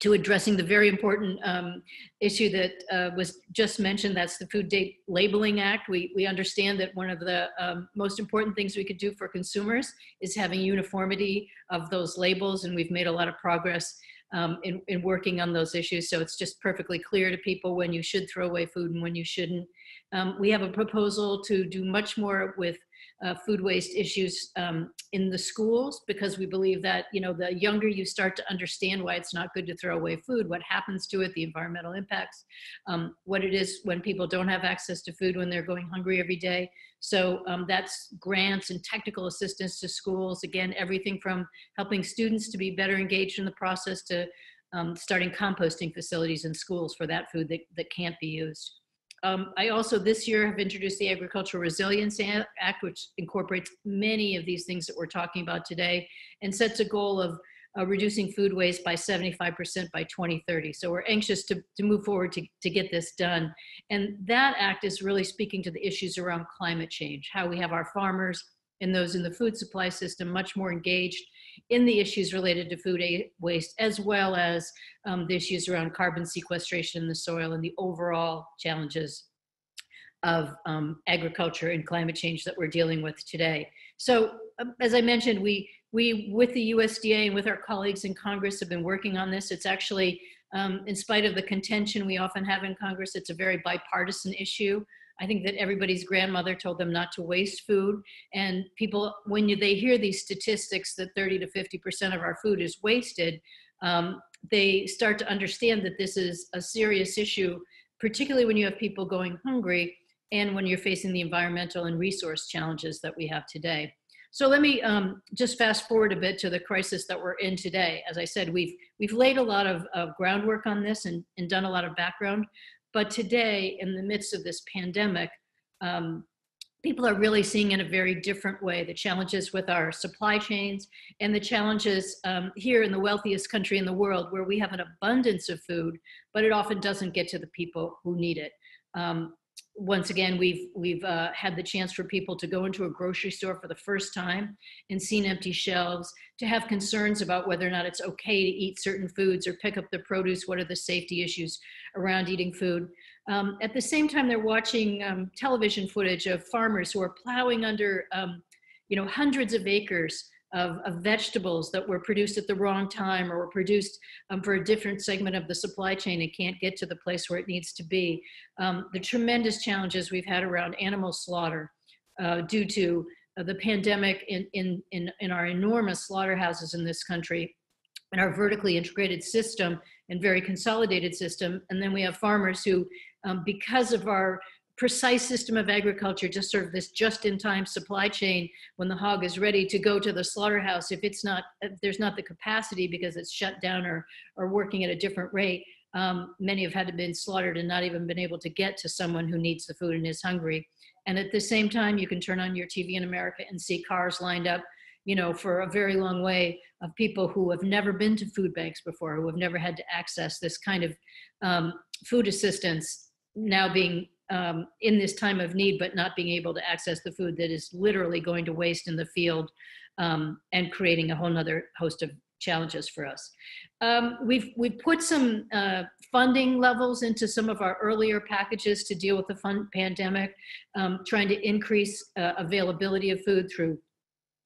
Speaker 5: to addressing the very important um, issue that uh, was just mentioned, that's the Food Date Labeling Act. We, we understand that one of the um, most important things we could do for consumers is having uniformity of those labels, and we've made a lot of progress um, in, in working on those issues. So it's just perfectly clear to people when you should throw away food and when you shouldn't. Um, we have a proposal to do much more with uh, food waste issues um, in the schools because we believe that you know the younger you start to understand why it's not good to throw away food, what happens to it, the environmental impacts, um, what it is when people don't have access to food when they're going hungry every day. So um, that's grants and technical assistance to schools. Again, everything from helping students to be better engaged in the process to um, starting composting facilities in schools for that food that, that can't be used. Um, I also this year have introduced the Agricultural Resilience Act, which incorporates many of these things that we're talking about today and sets a goal of uh, reducing food waste by 75% by 2030. So we're anxious to, to move forward to, to get this done. And that act is really speaking to the issues around climate change, how we have our farmers and those in the food supply system much more engaged in the issues related to food waste, as well as um, the issues around carbon sequestration in the soil and the overall challenges of um, agriculture and climate change that we're dealing with today. So, um, as I mentioned, we we with the USDA and with our colleagues in Congress have been working on this. It's actually, um, in spite of the contention we often have in Congress, it's a very bipartisan issue. I think that everybody's grandmother told them not to waste food. And people, when you, they hear these statistics that 30 to 50% of our food is wasted, um, they start to understand that this is a serious issue, particularly when you have people going hungry and when you're facing the environmental and resource challenges that we have today. So let me um, just fast forward a bit to the crisis that we're in today. As I said, we've we've laid a lot of, of groundwork on this and, and done a lot of background. But today, in the midst of this pandemic, um, people are really seeing in a very different way the challenges with our supply chains and the challenges um, here in the wealthiest country in the world where we have an abundance of food, but it often doesn't get to the people who need it. Um, once again, we've we've uh, had the chance for people to go into a grocery store for the first time and seen empty shelves, to have concerns about whether or not it's okay to eat certain foods or pick up the produce. What are the safety issues around eating food? Um, at the same time, they're watching um, television footage of farmers who are plowing under, um, you know, hundreds of acres of, of, vegetables that were produced at the wrong time or were produced um, for a different segment of the supply chain and can't get to the place where it needs to be. Um, the tremendous challenges we've had around animal slaughter uh, due to uh, the pandemic in, in, in, in our enormous slaughterhouses in this country and our vertically integrated system and very consolidated system. And then we have farmers who, um, because of our precise system of agriculture, just sort of this just-in-time supply chain. When the hog is ready to go to the slaughterhouse, if it's not, if there's not the capacity because it's shut down or or working at a different rate, um, many have had to been slaughtered and not even been able to get to someone who needs the food and is hungry. And at the same time, you can turn on your TV in America and see cars lined up, you know, for a very long way of people who have never been to food banks before, who have never had to access this kind of um, food assistance now being um, in this time of need, but not being able to access the food that is literally going to waste in the field um, and creating a whole nother host of challenges for us. Um, we've, we've put some uh, funding levels into some of our earlier packages to deal with the pandemic, um, trying to increase uh, availability of food through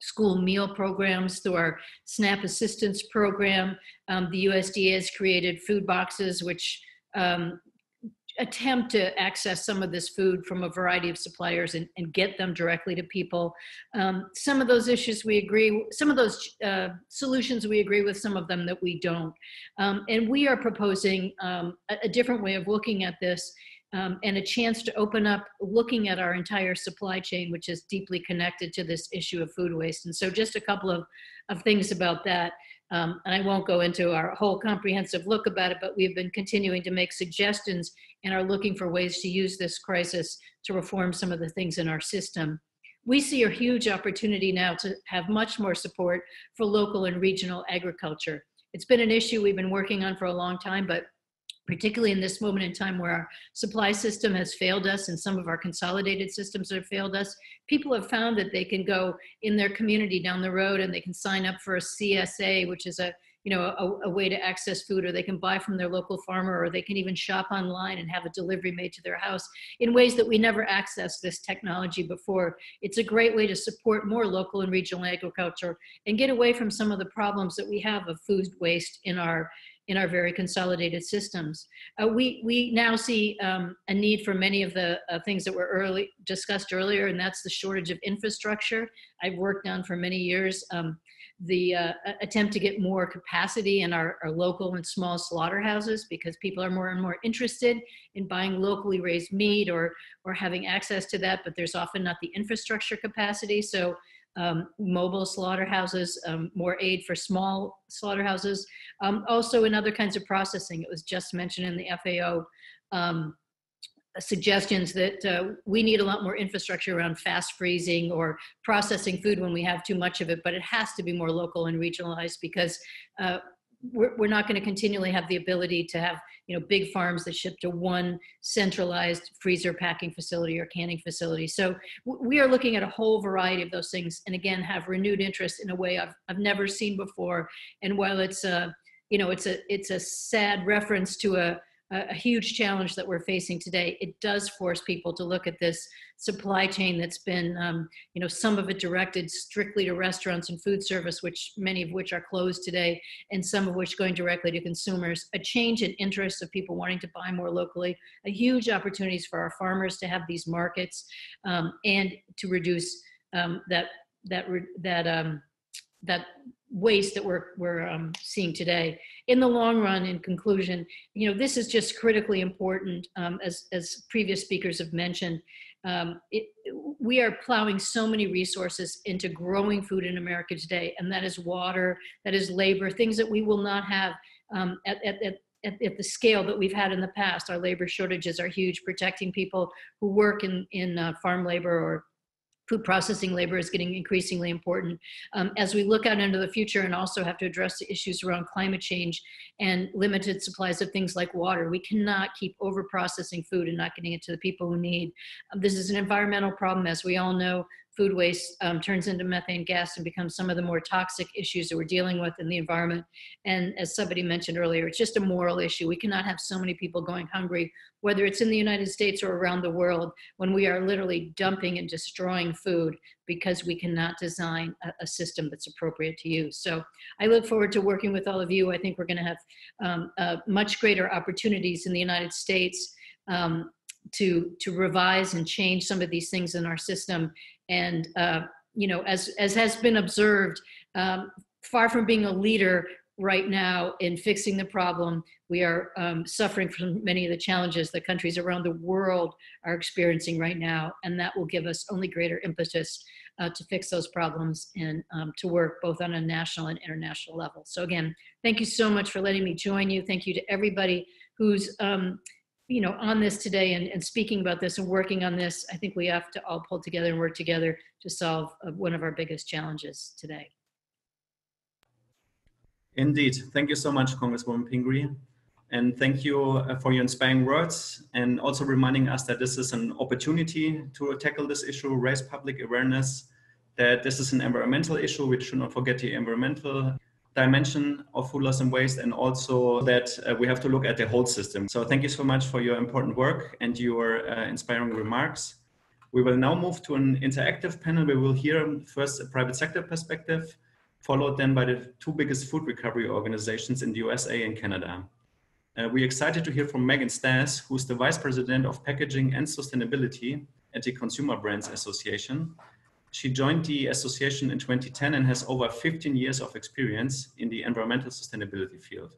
Speaker 5: school meal programs, through our SNAP assistance program. Um, the USDA has created food boxes, which um, attempt to access some of this food from a variety of suppliers and, and get them directly to people. Um, some of those issues we agree, some of those uh, solutions we agree with, some of them that we don't. Um, and we are proposing um, a, a, different way of looking at this um, and a chance to open up looking at our entire supply chain, which is deeply connected to this issue of food waste. And so just a couple of, of things about that. Um, and I won't go into our whole comprehensive look about it, but we've been continuing to make suggestions and are looking for ways to use this crisis to reform some of the things in our system. We see a huge opportunity now to have much more support for local and regional agriculture. It's been an issue we've been working on for a long time, but particularly in this moment in time where our supply system has failed us and some of our consolidated systems have failed us, people have found that they can go in their community down the road and they can sign up for a CSA, which is a you know a, a way to access food or they can buy from their local farmer or they can even shop online and have a delivery made to their house in ways that we never accessed this technology before. It's a great way to support more local and regional agriculture and get away from some of the problems that we have of food waste in our in our very consolidated systems. Uh, we, we now see um, a need for many of the uh, things that were early discussed earlier, and that's the shortage of infrastructure. I've worked on for many years um, the uh, attempt to get more capacity in our, our, local and small slaughterhouses because people are more and more interested in buying locally raised meat or, or having access to that, but there's often not the infrastructure capacity. So um, mobile slaughterhouses, um, more aid for small slaughterhouses, um, also in other kinds of processing. It was just mentioned in the FAO um, suggestions that uh, we need a lot more infrastructure around fast freezing or processing food when we have too much of it, but it has to be more local and regionalized because uh, we're, we're not going to continually have the ability to have you know big farms that ship to one centralized freezer packing facility or canning facility. So we are looking at a whole variety of those things and again have renewed interest in a way i've, I've never seen before. And while it's a you know it's a it's a sad reference to a a huge challenge that we're facing today. It does force people to look at this supply chain that's been, um, you know, some of it directed strictly to restaurants and food service, which many of which are closed today, and some of which going directly to consumers. A change in interest of people wanting to buy more locally, a huge opportunities for our farmers to have these markets, um, and to reduce um, that that that um, that waste that we're, we're um, seeing today. In the long run, in conclusion, you know, this is just critically important, um, as, as previous speakers have mentioned. Um, it, we are plowing so many resources into growing food in America today, and that is water, that is labor, things that we will not have um, at, at, at at, at, the scale that we've had in the past. Our labor shortages are huge, protecting people who work in, in uh, farm labor or food processing labor is getting increasingly important um, as we look out into the future and also have to address the issues around climate change and limited supplies of things like water. We cannot keep over processing food and not getting it to the people who need. Um, this is an environmental problem, as we all know food waste um, turns into methane gas and becomes some of the more toxic issues that we're dealing with in the environment. And as somebody mentioned earlier, it's just a moral issue. We cannot have so many people going hungry, whether it's in the United States or around the world, when we are literally dumping and destroying food because we cannot design a, a system that's appropriate to use. So I look forward to working with all of you. I think we're going to have um, uh, much greater opportunities in the United States um, to to revise and change some of these things in our system and uh, you know as as has been observed um, far from being a leader right now in fixing the problem we are um, suffering from many of the challenges that countries around the world are experiencing right now. And that will give us only greater impetus uh, to fix those problems and um, to work both on a national and international level. So again thank you so much for letting me join you. Thank you to everybody who's um, you know, on this today and, and speaking about this and working on this, I think we have to all pull together and work together to solve uh, one of our biggest challenges today.
Speaker 1: Indeed. Thank you so much, Congresswoman Pingree. And thank you uh, for your inspiring words and also reminding us that this is an opportunity to tackle this issue, raise public awareness, that this is an environmental issue. We should not forget the environmental dimension of food loss and waste and also that uh, we have to look at the whole system. So thank you so much for your important work and your uh, inspiring remarks. We will now move to an interactive panel we'll hear first a private sector perspective, followed then by the two biggest food recovery organizations in the USA and Canada. Uh, we're excited to hear from Meghan Stasz, who's the Vice President of Packaging and Sustainability at the Consumer Brands Association, she joined the association in 2010 and has over 15 years of experience in the environmental sustainability field.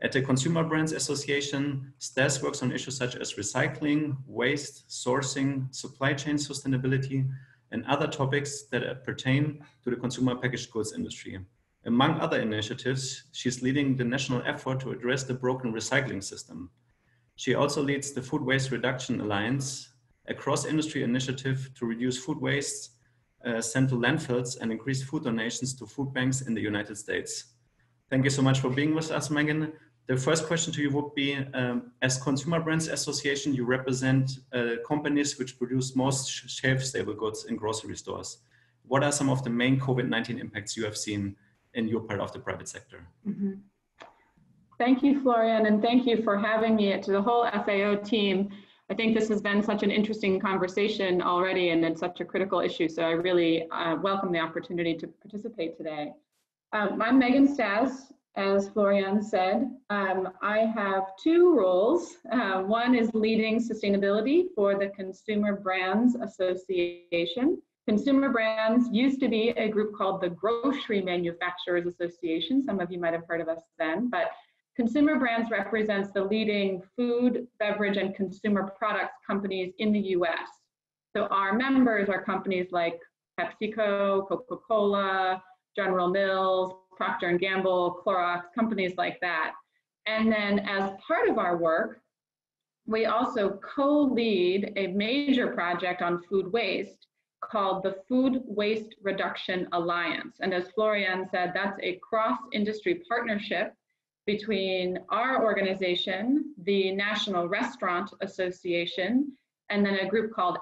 Speaker 1: At the Consumer Brands Association, Stasz works on issues such as recycling, waste, sourcing, supply chain sustainability, and other topics that pertain to the consumer packaged goods industry. Among other initiatives, she's leading the national effort to address the broken recycling system. She also leads the Food Waste Reduction Alliance, a cross-industry initiative to reduce food waste uh, sent to landfills and increased food donations to food banks in the United States. Thank you so much for being with us, Meghan. The first question to you would be, um, as Consumer Brands Association, you represent uh, companies which produce most shelf-stable goods in grocery stores. What are some of the main COVID-19 impacts you have seen in your part of the private sector? Mm -hmm.
Speaker 6: Thank you, Florian, and thank you for having me to the whole FAO team. I think this has been such an interesting conversation already, and it's such a critical issue. So I really uh, welcome the opportunity to participate today. Um, I'm Meghan Stasz, as Florian said. Um, I have two roles. Uh, one is leading sustainability for the Consumer Brands Association. Consumer Brands used to be a group called the Grocery Manufacturers Association. Some of you might have heard of us then, but Consumer Brands represents the leading food, beverage, and consumer products companies in the US. So our members are companies like PepsiCo, Coca-Cola, General Mills, Procter & Gamble, Clorox, companies like that. And then as part of our work, we also co-lead a major project on food waste called the Food Waste Reduction Alliance. And as Florian said, that's a cross-industry partnership between our organization, the National Restaurant Association, and then a group called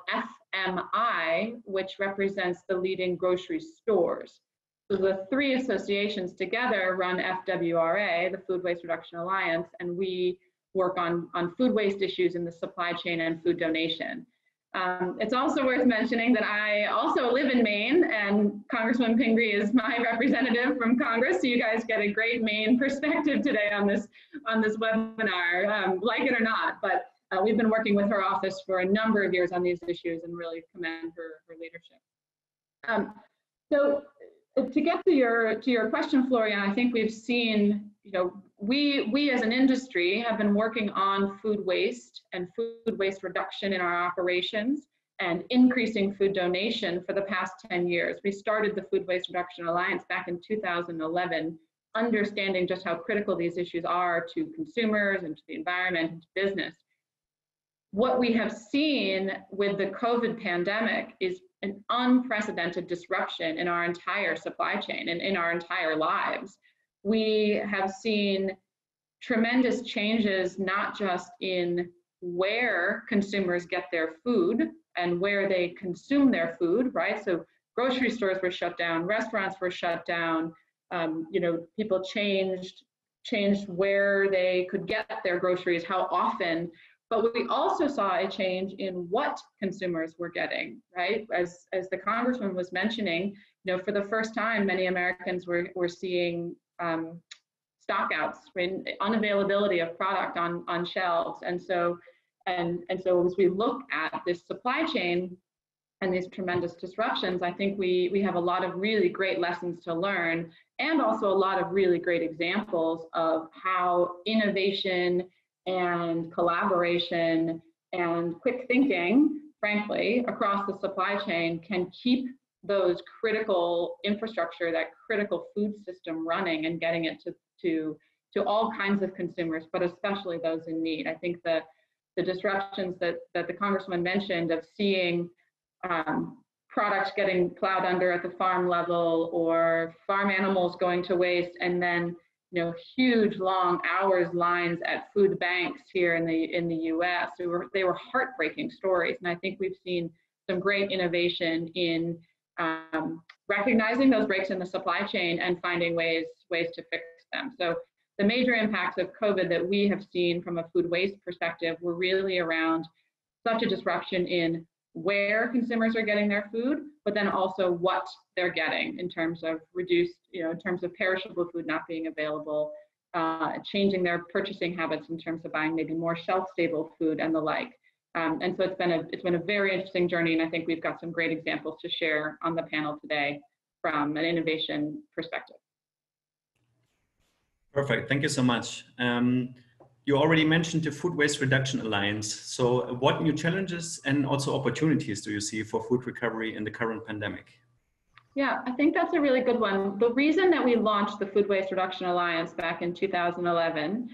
Speaker 6: FMI, which represents the leading grocery stores. So the three associations together run FWRA, the Food Waste Reduction Alliance, and we work on, on food waste issues in the supply chain and food donation. Um, it's also worth mentioning that I also live in Maine and Congressman Pingree is my representative from Congress. So you guys get a great Maine perspective today on this, on this webinar, um, like it or not. But uh, we've been working with her office for a number of years on these issues and really commend her, her leadership. Um, so Uh, to get to your to your question, Florian, I think we've seen, you know, we we as an industry have been working on food waste and food waste reduction in our operations and increasing food donation for the past 10 years. We started the Food Waste Reduction Alliance back in 2011, understanding just how critical these issues are to consumers and to the environment and to business. What we have seen with the COVID pandemic is an unprecedented disruption in our entire supply chain and in our entire lives. We have seen tremendous changes, not just in where consumers get their food and where they consume their food, right? So grocery stores were shut down, restaurants were shut down, um, you know, people changed changed where they could get their groceries, how often, but we also saw a change in what consumers were getting, right? As, as the congressman was mentioning, you know, for the first time, many Americans were, were seeing um, stockouts, unavailability of product on, on shelves. And so, and, and so as we look at this supply chain and these tremendous disruptions, I think we, we have a lot of really great lessons to learn and also a lot of really great examples of how innovation and collaboration and quick thinking, frankly, across the supply chain can keep those critical infrastructure, that critical food system running and getting it to, to, to all kinds of consumers, but especially those in need. I think that the disruptions that, that the congressman mentioned of seeing um, products getting plowed under at the farm level or farm animals going to waste and then you know, huge long hours lines at food banks here in the in the U.S. They were they were heartbreaking stories, and I think we've seen some great innovation in um, recognizing those breaks in the supply chain and finding ways ways to fix them. So the major impacts of COVID that we have seen from a food waste perspective were really around such a disruption in where consumers are getting their food, but then also what they're getting in terms of reduced, you know, in terms of perishable food not being available, uh, changing their purchasing habits in terms of buying maybe more shelf-stable food and the like. Um, and so it's been a it's been a very interesting journey, and I think we've got some great examples to share on the panel today from an innovation perspective.
Speaker 1: Perfect. Thank you so much. Um, you already mentioned the Food Waste Reduction Alliance. So what new challenges and also opportunities do you see for food recovery in the current pandemic?
Speaker 6: Yeah, I think that's a really good one. The reason that we launched the Food Waste Reduction Alliance back in 2011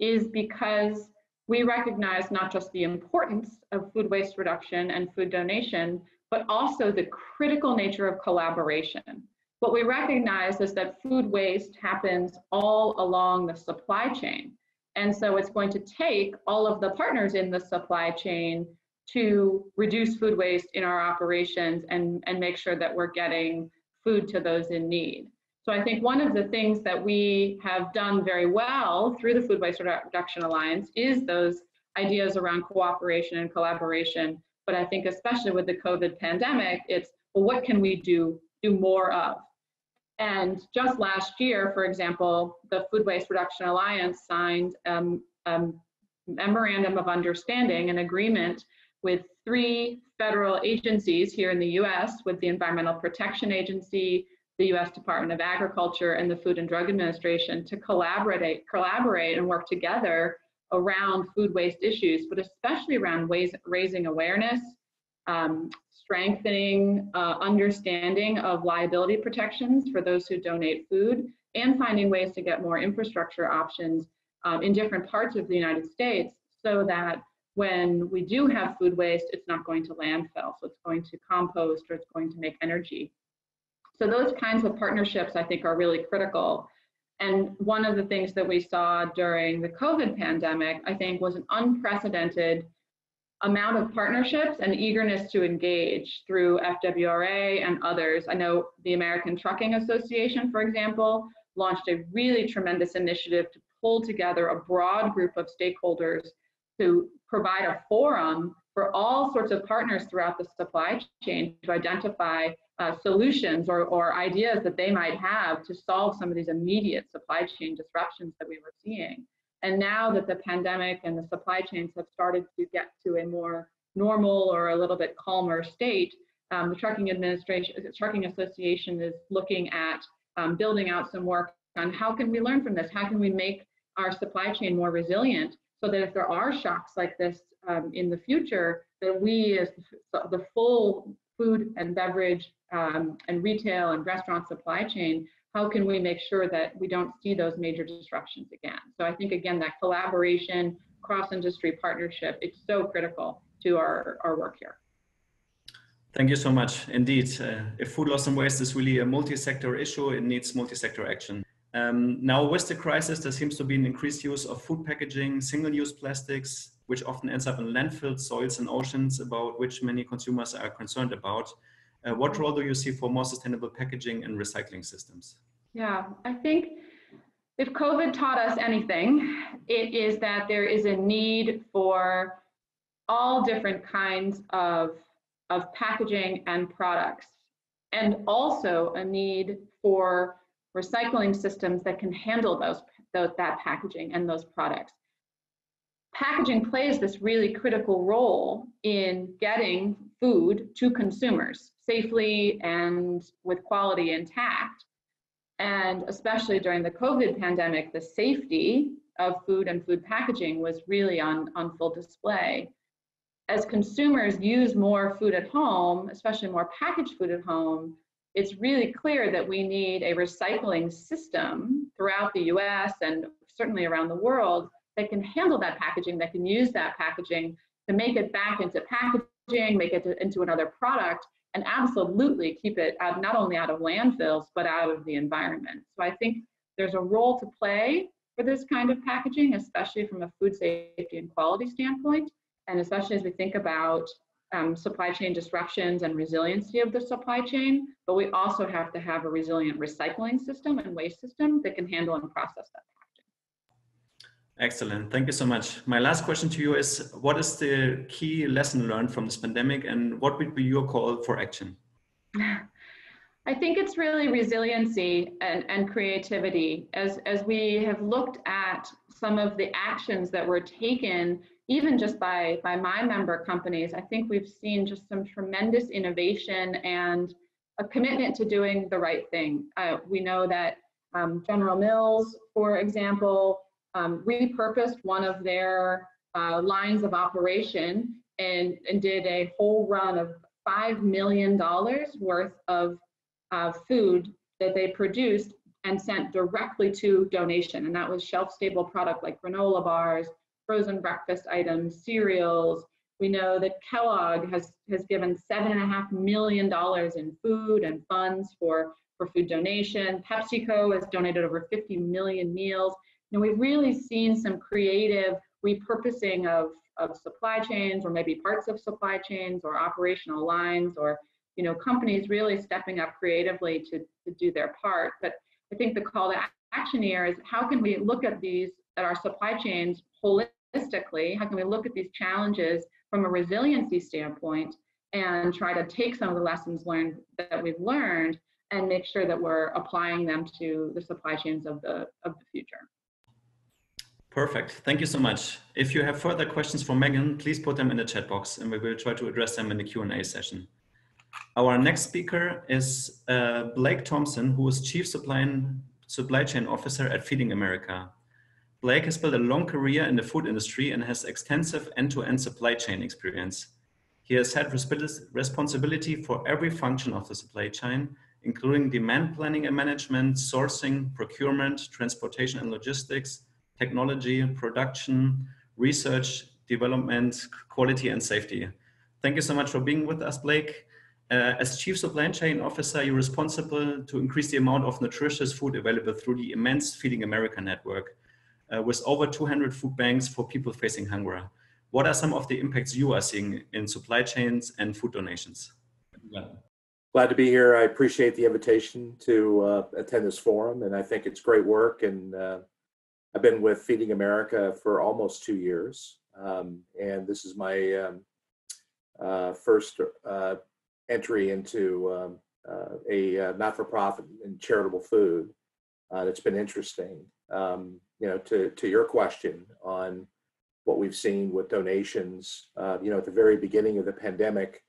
Speaker 6: is because we recognize not just the importance of food waste reduction and food donation, but also the critical nature of collaboration. What we recognize is that food waste happens all along the supply chain. And so it's going to take all of the partners in the supply chain to reduce food waste in our operations and, and make sure that we're getting food to those in need. So I think one of the things that we have done very well through the Food Waste Reduction Alliance is those ideas around cooperation and collaboration. But I think especially with the COVID pandemic, it's well, what can we do do more of? And just last year, for example, the Food Waste Reduction Alliance signed um, a memorandum of understanding, an agreement with three federal agencies here in the US, with the Environmental Protection Agency, the US Department of Agriculture, and the Food and Drug Administration to collaborate, collaborate and work together around food waste issues, but especially around ways, raising awareness, um, strengthening uh, understanding of liability protections for those who donate food, and finding ways to get more infrastructure options um, in different parts of the United States so that when we do have food waste, it's not going to landfill. So it's going to compost or it's going to make energy. So those kinds of partnerships I think are really critical. And one of the things that we saw during the COVID pandemic, I think, was an unprecedented amount of partnerships and eagerness to engage through FWRA and others. I know the American Trucking Association, for example, launched a really tremendous initiative to pull together a broad group of stakeholders to provide a forum for all sorts of partners throughout the supply chain to identify uh, solutions or, or ideas that they might have to solve some of these immediate supply chain disruptions that we were seeing. And now that the pandemic and the supply chains have started to get to a more normal or a little bit calmer state, um, the Trucking Administration, Trucking Association is looking at um, building out some work on how can we learn from this? How can we make our supply chain more resilient so that if there are shocks like this um, in the future, that we as the full food and beverage um, and retail and restaurant supply chain, how can we make sure that we don't see those major disruptions again? So I think, again, that collaboration, cross-industry partnership, it's so critical to our, our work here.
Speaker 1: Thank you so much. Indeed, uh, if food loss and waste is really a multi-sector issue, it needs multi-sector action. Um, now, with the crisis, there seems to be an increased use of food packaging, single-use plastics, which often ends up in landfills, soils, and oceans, about which many consumers are concerned about. Uh, what role do you see for more sustainable packaging and recycling systems?
Speaker 6: Yeah, I think if COVID taught us anything, it is that there is a need for all different kinds of, of packaging and products, and also a need for recycling systems that can handle those, those that packaging and those products packaging plays this really critical role in getting food to consumers safely and with quality intact. And especially during the COVID pandemic, the safety of food and food packaging was really on, on full display. As consumers use more food at home, especially more packaged food at home, it's really clear that we need a recycling system throughout the US and certainly around the world that can handle that packaging, that can use that packaging to make it back into packaging, make it to, into another product, and absolutely keep it out, not only out of landfills, but out of the environment. So I think there's a role to play for this kind of packaging, especially from a food safety and quality standpoint, and especially as we think about um, supply chain disruptions and resiliency of the supply chain, but we also have to have a resilient recycling system and waste system that can handle and process that.
Speaker 1: Excellent. Thank you so much. My last question to you is what is the key lesson learned from this pandemic and what would be your call for action?
Speaker 6: I think it's really resiliency and, and creativity. As, as we have looked at some of the actions that were taken, even just by, by my member companies, I think we've seen just some tremendous innovation and a commitment to doing the right thing. Uh, we know that um, General Mills, for example, um, repurposed one of their uh, lines of operation and, and did a whole run of $5 million worth of uh, food that they produced and sent directly to donation. And that was shelf stable product like granola bars, frozen breakfast items, cereals. We know that Kellogg has, has given $7.5 million in food and funds for, for food donation. PepsiCo has donated over 50 million meals. Know, we've really seen some creative repurposing of, of supply chains or maybe parts of supply chains or operational lines or you know companies really stepping up creatively to, to do their part. But i think the call to action here is how can we look at these at our supply chains holistically? How can we look at these challenges from a resiliency standpoint and try to take some of the lessons learned that we've learned and make sure that we're applying them to the supply chains of the of the future
Speaker 1: Perfect. Thank you so much. If you have further questions for Meghan, please put them in the chat box and we will try to address them in the Q&A session. Our next speaker is uh, Blake Thompson, who is Chief Supply, Supply Chain Officer at Feeding America. Blake has built a long career in the food industry and has extensive end-to-end -end supply chain experience. He has had responsibility for every function of the supply chain, including demand planning and management, sourcing, procurement, transportation and logistics, technology, production, research, development, quality, and safety. Thank you so much for being with us, Blake. Uh, as Chief Supply Chain Officer, you're responsible to increase the amount of nutritious food available through the immense Feeding America network uh, with over 200 food banks for people facing hunger. What are some of the impacts you are seeing in supply chains and food donations?
Speaker 7: Glad to be here. I appreciate the invitation to uh, attend this forum, and I think it's great work. And uh, I've been with Feeding America for almost two years, um, and this is my um, uh, first uh, entry into um, uh, a uh, not-for-profit and charitable food. it's been interesting. Um, you know, to to your question on what we've seen with donations, you know, at the very beginning of the pandemic,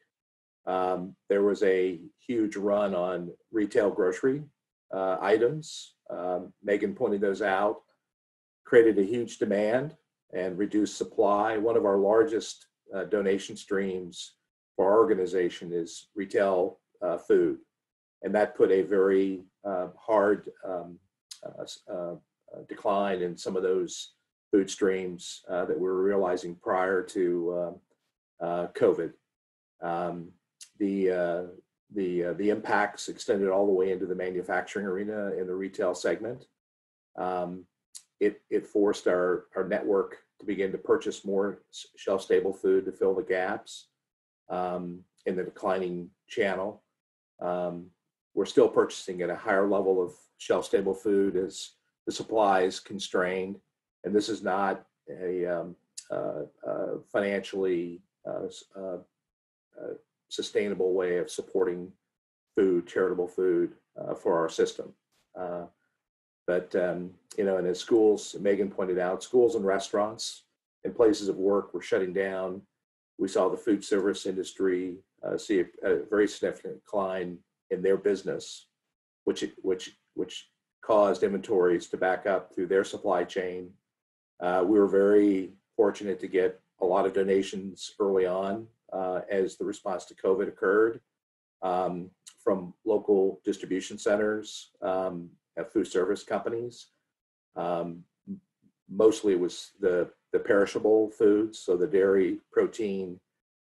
Speaker 7: um, there was a huge run on retail grocery uh, items. Um, Meghan pointed those out, created a huge demand and reduced supply. One of our largest uh, donation streams for our organization is retail uh, food. And that put a very uh, hard um, uh, uh, decline in some of those food streams that we were realizing prior to um, COVID. Um, the uh, the uh, the impacts extended all the way into the manufacturing arena in the retail segment. Um, it it forced our our network to begin to purchase more shelf stable food to fill the gaps um, in the declining channel. Um, we're still purchasing at a higher level of shelf stable food as the supply is constrained, and this is not a um, uh, uh, financially uh, uh, uh sustainable way of supporting food, charitable food uh, for our system. But, um, you know, and as schools, Meghan pointed out, schools and restaurants and places of work were shutting down. We saw the food service industry uh, see a, a, very significant decline in their business, which, which, which caused inventories to back up through their supply chain. Uh, we were very fortunate to get a lot of donations early on uh, as the response to COVID occurred um, from local distribution centers, um, food service companies. Um, mostly it was the, the perishable foods, so the dairy, protein,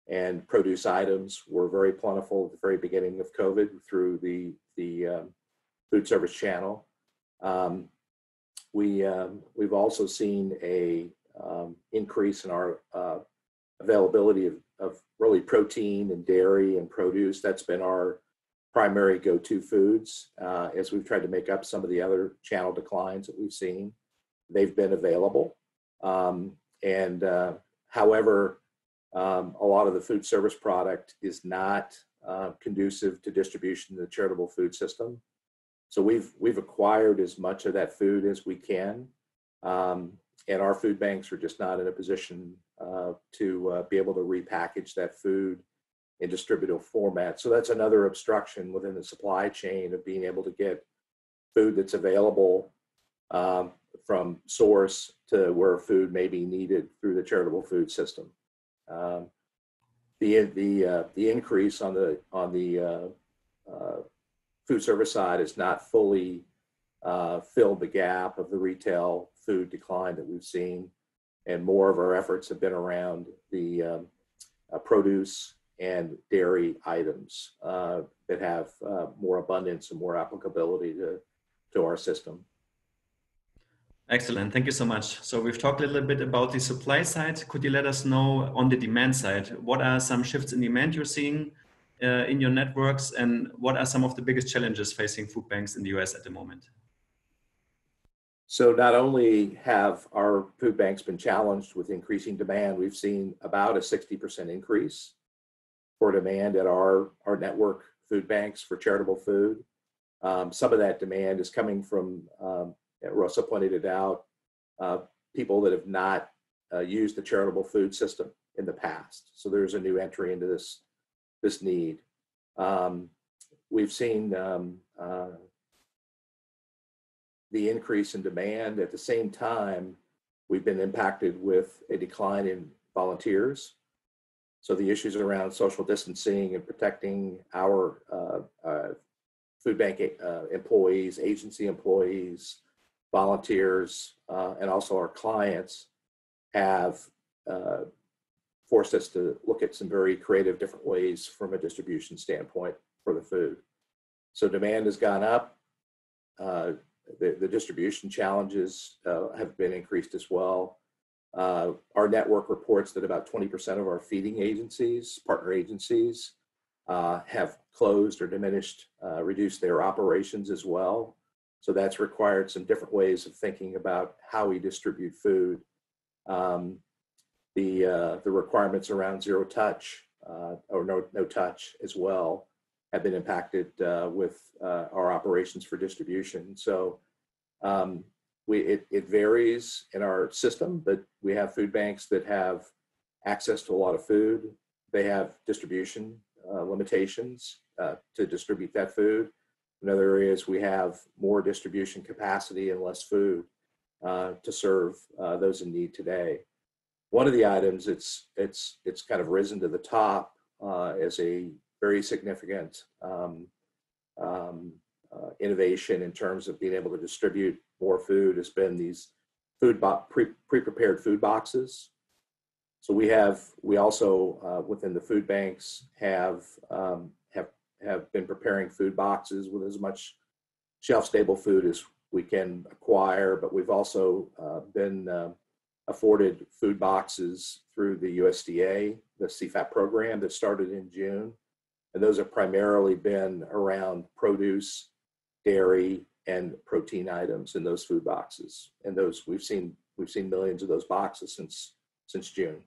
Speaker 7: and produce items were very plentiful at the very beginning of COVID through the, the um, food service channel. Um, we, um, we've also seen a increase in our uh, availability of, of really protein and dairy and produce. That's been our primary go-to foods uh, as we've tried to make up some of the other channel declines that we've seen. They've been available. Um, and uh, however, um, a lot of the food service product is not uh, conducive to distribution in the charitable food system. So we've we've acquired as much of that food as we can, um, and our food banks are just not in a position uh, to uh, be able to repackage that food in distributable format. So that's another obstruction within the supply chain of being able to get food that's available um, from source to where food may be needed through the charitable food system. Um, the the uh, the increase on the on the uh, uh, food service side has not fully uh, filled the gap of the retail food decline that we've seen and more of our efforts have been around the um, uh, produce and dairy items uh, that have uh, more abundance and more applicability to, to our system.
Speaker 1: Excellent. Thank you so much. So we've talked a little bit about the supply side. Could you let us know on the demand side, what are some shifts in demand you're seeing uh, in your networks and what are some of the biggest challenges facing food banks in the US at the moment?
Speaker 7: So not only have our food banks been challenged with increasing demand, we've seen about a 60% increase for demand at our, our network food banks for charitable food. Um, some of that demand is coming from, um, Rosa pointed it out, uh, people that have not uh, used the charitable food system in the past. So there's a new entry into this, this need. Um, we've seen um, uh, the increase in demand. At the same time, we've been impacted with a decline in volunteers. So the issues around social distancing and protecting our uh, uh, food bank uh, employees, agency employees, volunteers, uh, and also our clients have uh, forced us to look at some very creative different ways from a distribution standpoint for the food. So demand has gone up. Uh, the, the distribution challenges have been increased as well. Uh, our network reports that about 20% of our feeding agencies, partner agencies, uh, have closed or diminished, uh, reduced their operations as well. So that's required some different ways of thinking about how we distribute food. Um, the uh, the requirements around zero touch uh, or no no touch as well have been impacted uh, with our operations for distribution. So um, we it, it varies in our system, but we have food banks that have access to a lot of food. They have distribution uh, limitations uh, to distribute that food. In other areas, we have more distribution capacity and less food to serve those in need today one of the items it's it's it's kind of risen to the top uh, as a very significant um, um, uh, innovation in terms of being able to distribute more food has been these food bo- pre pre-prepared food boxes. So we have we also uh, within the food banks have um, have have been preparing food boxes with as much shelf stable food as we can acquire, but we've also uh, been uh, afforded food boxes through the USDA, the CFAP program that started in June. And those have primarily been around produce, dairy, and protein items in those food boxes. And those we've seen we've seen millions of those boxes since since June.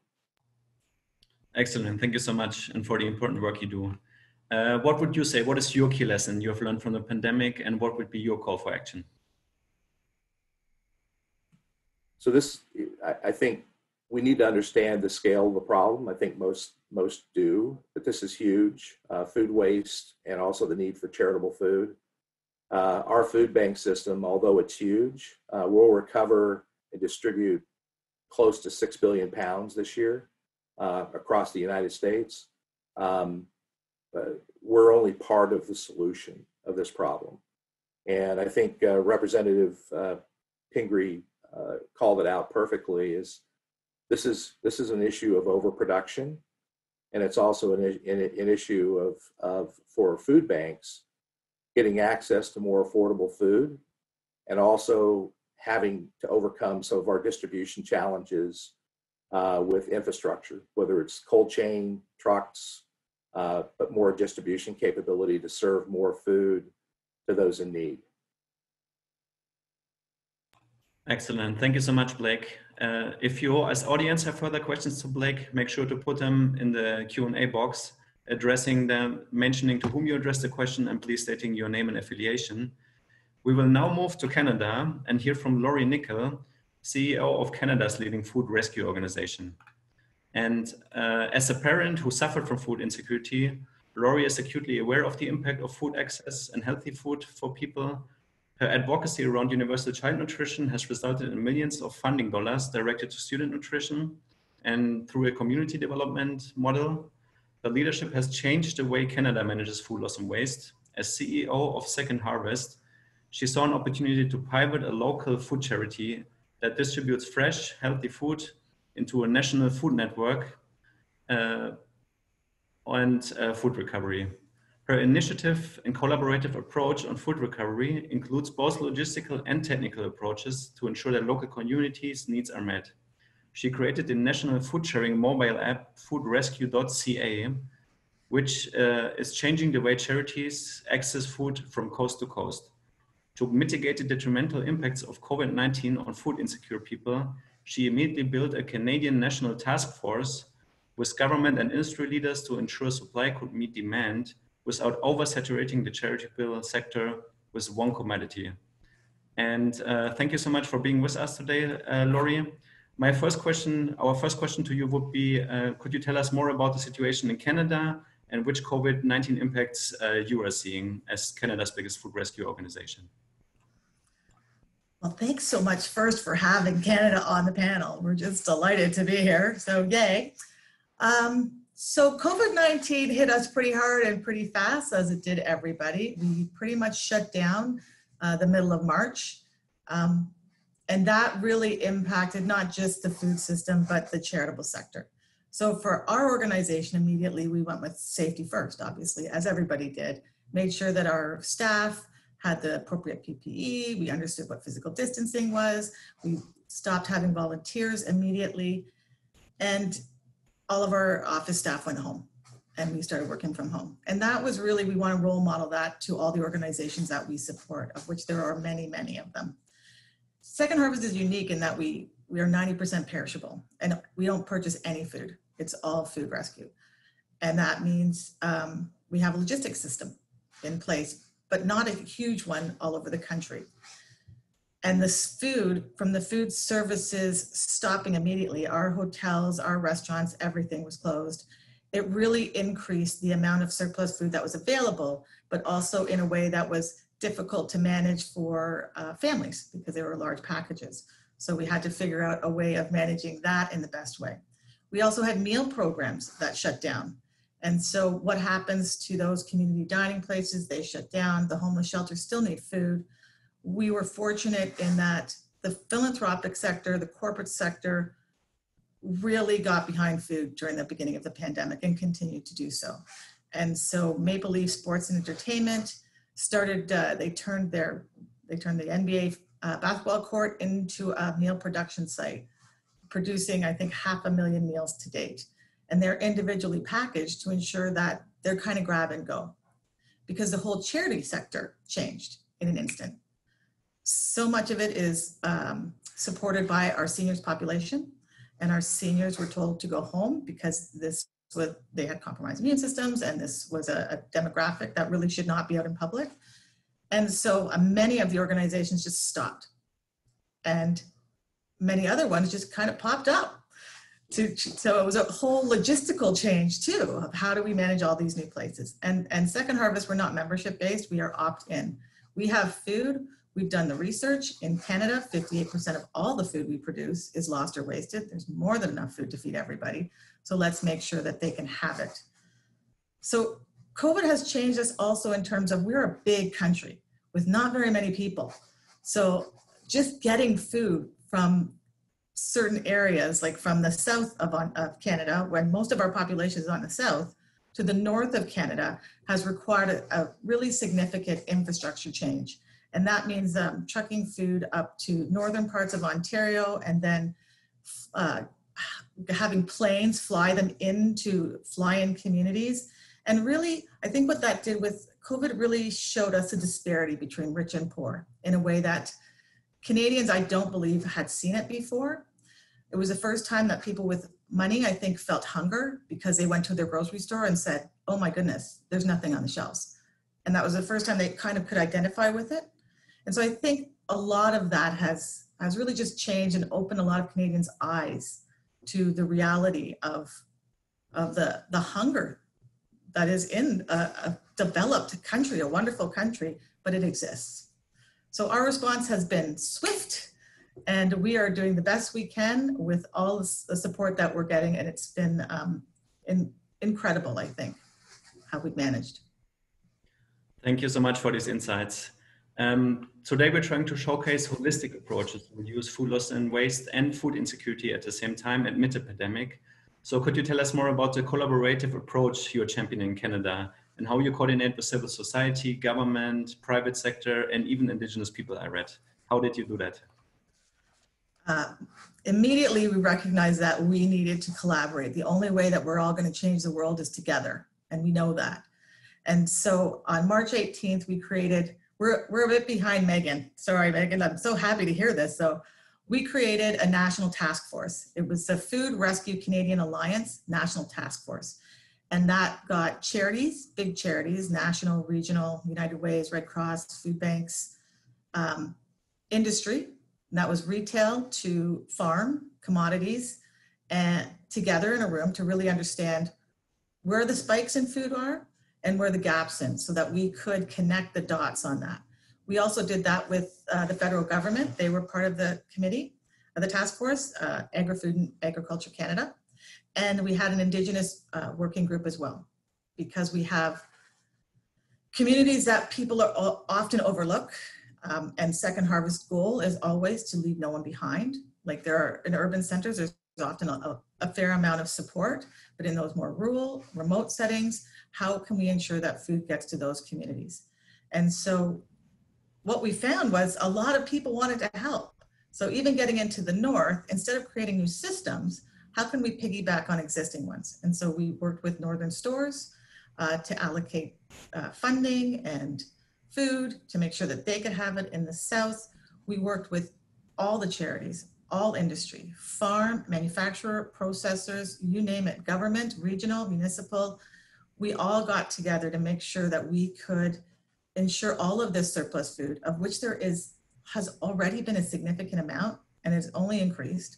Speaker 1: Excellent. Thank you so much and for the important work you do. Uh, what would you say? What is your key lesson you have learned from the pandemic and what would be your call for action?
Speaker 7: So this, I, I think we need to understand the scale of the problem. I think most most do, but this is huge. Uh, food waste and also the need for charitable food. Uh, our food bank system, although it's huge, uh, will recover and distribute close to six billion pounds this year uh, across the United States. Um, we're only part of the solution of this problem, and I think uh, Representative uh, Pingree uh, called it out perfectly is this is this is an issue of overproduction and it's also an, an, an issue of, of for food banks getting access to more affordable food and also having to overcome some of our distribution challenges uh, with infrastructure, whether it's cold chain, trucks, uh, but more distribution capability to serve more food to those in need.
Speaker 1: Excellent. Thank you so much, Blake. Uh, if you as audience have further questions to Blake, make sure to put them in the Q&A box, addressing them, mentioning to whom you address the question and please stating your name and affiliation. We will now move to Canada and hear from Lori Nikkel, CEO of Canada's leading food rescue organization. And uh, as a parent who suffered from food insecurity, Laurie is acutely aware of the impact of food access and healthy food for people her advocacy around universal child nutrition has resulted in millions of funding dollars directed to student nutrition. And through a community development model, the leadership has changed the way Canada manages food loss and waste. As CEO of Second Harvest, she saw an opportunity to pivot a local food charity that distributes fresh, healthy food into a national food network uh, and uh, food recovery. Her initiative and collaborative approach on food recovery includes both logistical and technical approaches to ensure that local communities' needs are met. She created the national food sharing mobile app foodrescue.ca, which uh, is changing the way charities access food from coast to coast. To mitigate the detrimental impacts of COVID 19 on food insecure people, she immediately built a Canadian national task force with government and industry leaders to ensure supply could meet demand without oversaturating the charitable sector with one commodity. And uh, thank you so much for being with us today, uh, Lori. My first question, our first question to you would be, uh, could you tell us more about the situation in Canada and which COVID-19 impacts uh, you are seeing as Canada's biggest food rescue organization?
Speaker 8: Well, thanks so much first for having Canada on the panel. We're just delighted to be here, so yay. Um, so COVID-19 hit us pretty hard and pretty fast as it did everybody. We pretty much shut down uh, the middle of March. Um, and that really impacted not just the food system, but the charitable sector. So for our organization, immediately we went with safety first, obviously, as everybody did. Made sure that our staff had the appropriate PPE. We understood what physical distancing was. We stopped having volunteers immediately. And all of our office staff went home and we started working from home. And that was really, we want to role model that to all the organizations that we support, of which there are many, many of them. Second Harvest is unique in that we, we are 90% perishable and we don't purchase any food. It's all food rescue. And that means um, we have a logistics system in place, but not a huge one all over the country. And this food, from the food services stopping immediately, our hotels, our restaurants, everything was closed. It really increased the amount of surplus food that was available, but also in a way that was difficult to manage for uh, families because they were large packages. So we had to figure out a way of managing that in the best way. We also had meal programs that shut down. And so what happens to those community dining places? They shut down. The homeless shelters still need food we were fortunate in that the philanthropic sector, the corporate sector, really got behind food during the beginning of the pandemic and continued to do so. And so Maple Leaf Sports and Entertainment started, uh, they turned their, they turned the NBA uh, basketball court into a meal production site, producing, I think, half a million meals to date. And they're individually packaged to ensure that they're kind of grab and go because the whole charity sector changed in an instant so much of it is um, supported by our seniors population and our seniors were told to go home because this was they had compromised immune systems and this was a, a demographic that really should not be out in public and so uh, many of the organizations just stopped and many other ones just kind of popped up to, so it was a whole logistical change too of how do we manage all these new places and and second harvest we're not membership based we are opt in we have food We've done the research. In Canada, 58% of all the food we produce is lost or wasted. There's more than enough food to feed everybody. So let's make sure that they can have it. So COVID has changed us also in terms of we're a big country with not very many people. So just getting food from certain areas, like from the south of, of Canada, when most of our population is on the south, to the north of Canada has required a, a really significant infrastructure change. And that means um, trucking food up to northern parts of Ontario and then uh, having planes fly them into fly-in communities. And really, I think what that did with COVID really showed us a disparity between rich and poor in a way that Canadians, I don't believe, had seen it before. It was the first time that people with money, I think, felt hunger because they went to their grocery store and said, oh my goodness, there's nothing on the shelves. And that was the first time they kind of could identify with it. And so I think a lot of that has, has really just changed and opened a lot of Canadians' eyes to the reality of, of the, the hunger that is in a, a developed country, a wonderful country, but it exists. So our response has been swift and we are doing the best we can with all the support that we're getting and it's been um, in, incredible, I think, how we've managed.
Speaker 1: Thank you so much for these insights. Um, today we're trying to showcase holistic approaches to reduce food loss and waste and food insecurity at the same time amid the pandemic. So could you tell us more about the collaborative approach you're championing in Canada and how you coordinate with civil society, government, private sector, and even indigenous people I read? How did you do that?
Speaker 8: Uh, immediately we recognized that we needed to collaborate. The only way that we're all going to change the world is together, and we know that. And so on March 18th, we created we're, we're a bit behind Meghan. Sorry, Meghan, I'm so happy to hear this. So we created a national task force. It was the Food Rescue Canadian Alliance National Task Force. And that got charities, big charities, national, regional, United Ways, Red Cross, food banks, um, industry, that was retail to farm commodities and together in a room to really understand where the spikes in food are and where the gaps in so that we could connect the dots on that. We also did that with uh, the federal government. They were part of the committee, of the task force, uh, Agri-Food and Agriculture Canada. And we had an Indigenous uh, working group as well, because we have communities that people are often overlook. Um, and Second Harvest goal is always to leave no one behind. Like there are in urban centers, there's often a, a fair amount of support, but in those more rural, remote settings, how can we ensure that food gets to those communities? And so what we found was a lot of people wanted to help. So even getting into the north, instead of creating new systems, how can we piggyback on existing ones? And so we worked with Northern Stores uh, to allocate uh, funding and food to make sure that they could have it in the south. We worked with all the charities, all industry, farm, manufacturer, processors, you name it, government, regional, municipal. We all got together to make sure that we could ensure all of this surplus food, of which there is has already been a significant amount and has only increased,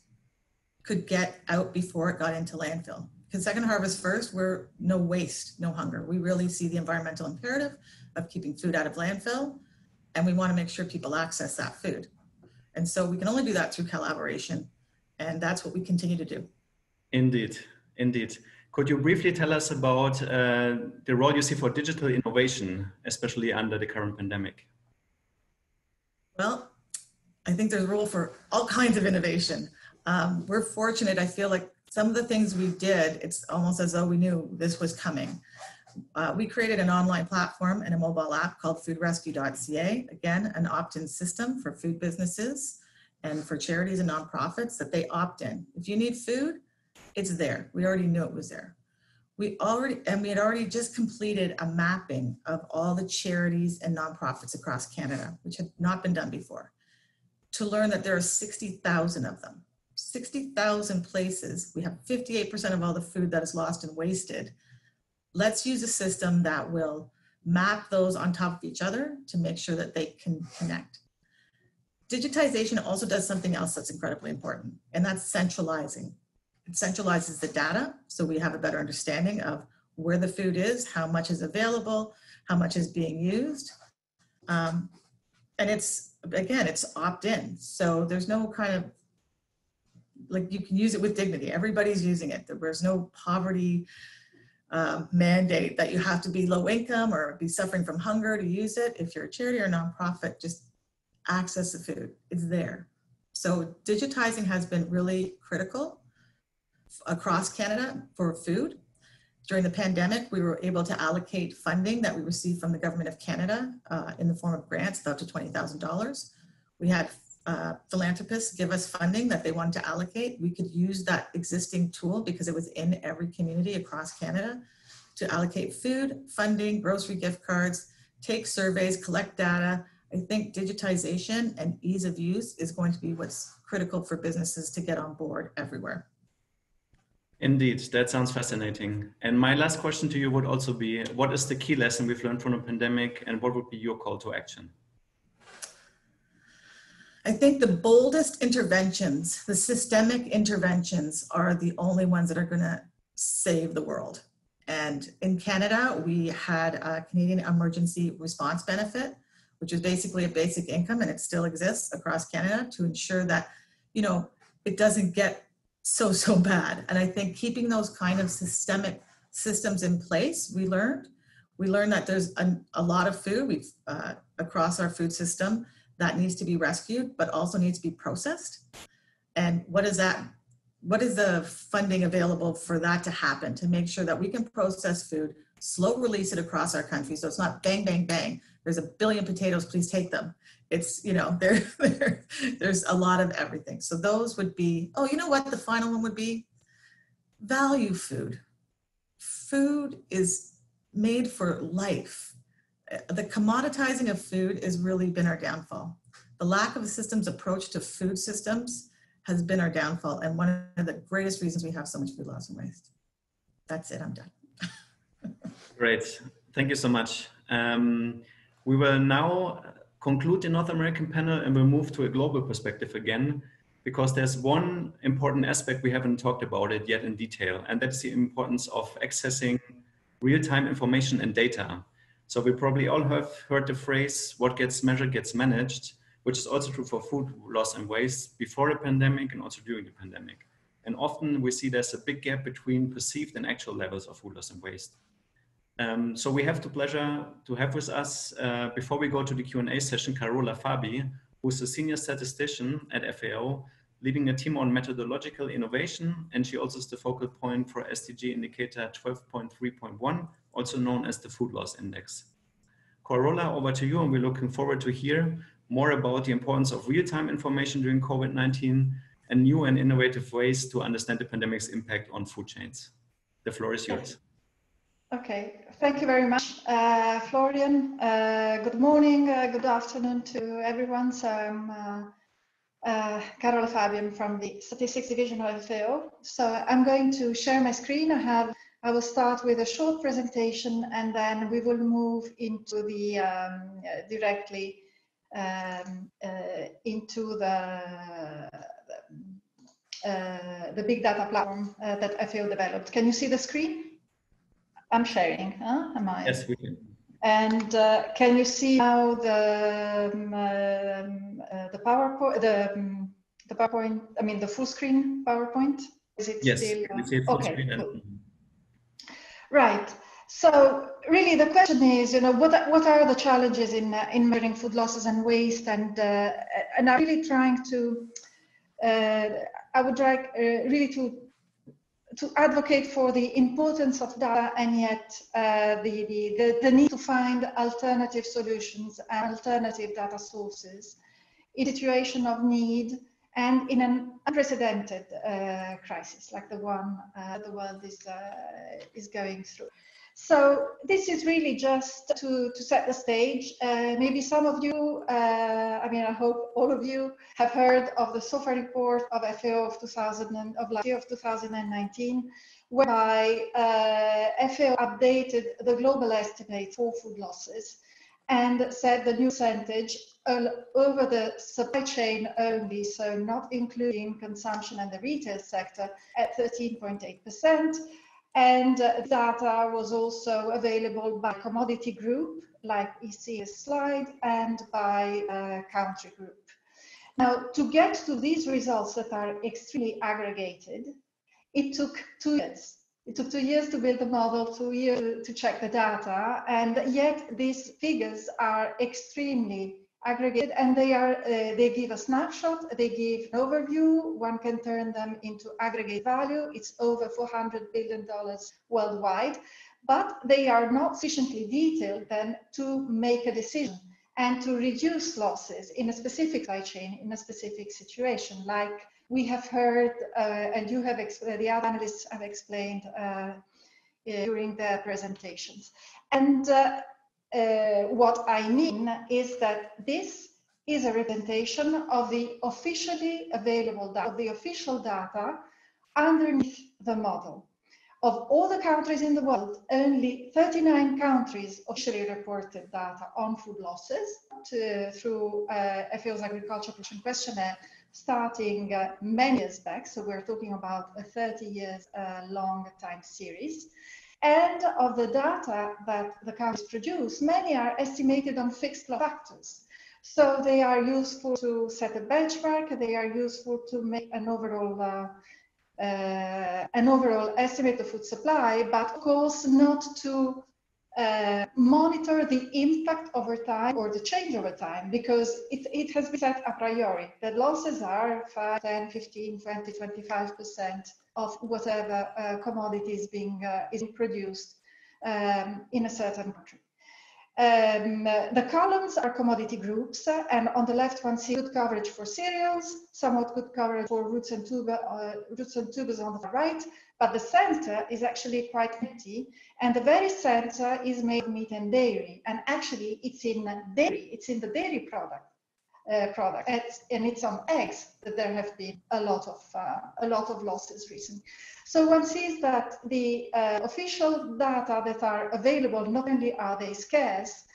Speaker 8: could get out before it got into landfill. Because second harvest first, we're no waste, no hunger. We really see the environmental imperative of keeping food out of landfill, and we want to make sure people access that food. And so we can only do that through collaboration. And that's what we continue to do.
Speaker 1: Indeed, indeed. Could you briefly tell us about uh, the role you see for digital innovation, especially under the current pandemic?
Speaker 8: Well, I think there's a role for all kinds of innovation. Um, we're fortunate, I feel like some of the things we did, it's almost as though we knew this was coming. Uh, we created an online platform and a mobile app called foodrescue.ca. Again, an opt-in system for food businesses and for charities and nonprofits that they opt in. If you need food, it's there. We already knew it was there. We already, and we had already just completed a mapping of all the charities and nonprofits across Canada, which had not been done before, to learn that there are 60,000 of them. 60,000 places. We have 58% of all the food that is lost and wasted let's use a system that will map those on top of each other to make sure that they can connect. Digitization also does something else that's incredibly important, and that's centralizing. It centralizes the data so we have a better understanding of where the food is, how much is available, how much is being used. Um, and it's, again, it's opt-in. So there's no kind of, like you can use it with dignity. Everybody's using it. There's no poverty uh, mandate that you have to be low income or be suffering from hunger to use it. If you're a charity or nonprofit, just access the food. It's there. So digitizing has been really critical across Canada for food. During the pandemic, we were able to allocate funding that we received from the Government of Canada uh, in the form of grants up to $20,000. We had uh, philanthropists give us funding that they wanted to allocate, we could use that existing tool because it was in every community across Canada to allocate food, funding, grocery gift cards, take surveys, collect data. I think digitization and ease of use is going to be what's critical for businesses to get on board everywhere.
Speaker 1: Indeed, that sounds fascinating. And my last question to you would also be, what is the key lesson we've learned from the pandemic and what would be your call to action?
Speaker 8: I think the boldest interventions, the systemic interventions, are the only ones that are going to save the world. And in Canada, we had a Canadian Emergency Response Benefit, which is basically a basic income, and it still exists across Canada to ensure that, you know, it doesn't get so, so bad. And I think keeping those kind of systemic systems in place, we learned. We learned that there's a, a lot of food we've, uh, across our food system that needs to be rescued, but also needs to be processed. And what is that? What is the funding available for that to happen to make sure that we can process food, slow release it across our country so it's not bang, bang, bang. There's a billion potatoes, please take them. It's, you know, there, there there's a lot of everything. So those would be, oh, you know what the final one would be? Value food. Food is made for life the commoditizing of food has really been our downfall. The lack of a systems approach to food systems has been our downfall and one of the greatest reasons we have so much food loss and waste. That's it, I'm done.
Speaker 1: Great, thank you so much. Um, we will now conclude the North American panel and we'll move to a global perspective again because there's one important aspect we haven't talked about it yet in detail and that's the importance of accessing real-time information and data. So we probably all have heard the phrase, what gets measured gets managed, which is also true for food loss and waste before the pandemic and also during the pandemic. And often we see there's a big gap between perceived and actual levels of food loss and waste. Um, so we have the pleasure to have with us, uh, before we go to the Q&A session, Carola Fabi, who's a senior statistician at FAO, leading a team on methodological innovation, and she also is the focal point for SDG indicator 12.3.1, also known as the food loss index. Carola, over to you, and we're looking forward to hear more about the importance of real-time information during COVID-19 and new and innovative ways to understand the pandemic's impact on food chains. The floor is yours.
Speaker 9: Okay, thank you very much, uh, Florian. Uh, good morning, uh, good afternoon to everyone. So I'm uh, uh, Carola Fabian from the Statistics Division of FAO. So I'm going to share my screen. I have I will start with a short presentation and then we will move into the um, uh, directly um, uh, into the uh, the big data platform uh, that FAO developed. Can you see the screen? I'm sharing, huh? Am I?
Speaker 1: Yes, we can.
Speaker 9: And uh, can you see how the um, um, uh, the PowerPoint, the um, the PowerPoint, I mean the full screen PowerPoint?
Speaker 1: Is it yes, still? Uh,
Speaker 9: okay, cool. Right. So really, the question is, you know, what what are the challenges in uh, in measuring food losses and waste, and uh, and I'm really trying to, uh, I would like uh, really to to advocate for the importance of data and yet uh, the, the, the, the, need to find alternative solutions and alternative data sources in situation of need and in an unprecedented uh, crisis like the one uh, the world is, uh, is going through. So this is really just to, to set the stage. Uh, maybe some of you, uh, I mean, I hope all of you have heard of the SOFA report of FAO of 2000 and, of last year of 2019, whereby uh, FAO updated the global estimate for food losses and set the new percentage over the supply chain only, so not including consumption and the retail sector at 13.8%. And uh, data was also available by commodity group, like you see a slide, and by uh, country group. Now, to get to these results that are extremely aggregated, it took two years. It took two years to build the model, two years to check the data, and yet these figures are extremely aggregated and they are uh, they give a snapshot they give an overview. One can turn them into aggregate value. It's over 400 billion dollars worldwide but they are not sufficiently detailed then to make a decision and to reduce losses in a specific supply chain in a specific situation like we have heard uh, and you have the other analysts have explained uh, during their presentations and uh, uh, what I mean is that this is a representation of the officially available data, of the official data underneath the model. Of all the countries in the world, only 39 countries officially reported data on food losses to, through uh, FAO's Agriculture Production Questionnaire starting uh, many years back. So we're talking about a 30 years uh, long time series. And of the data that the countries produce, many are estimated on fixed factors. So they are useful to set a benchmark, they are useful to make an overall uh, uh, an overall estimate of food supply, but of course not to uh, monitor the impact over time or the change over time because it, it has been set a priori that losses are 5, 10, 15, 20, 25% of whatever uh, commodity is being uh, is produced um, in a certain country. Um, the columns are commodity groups, uh, and on the left one see good coverage for cereals, somewhat good coverage for roots and, uh, roots and tubers on the right, but the center is actually quite empty, and the very center is made of meat and dairy, and actually it's in dairy, it's in the dairy product uh, product. And it's on eggs that there have been a lot of uh, a lot of losses recently. So one sees that the uh, official data that are available not only are they scarce,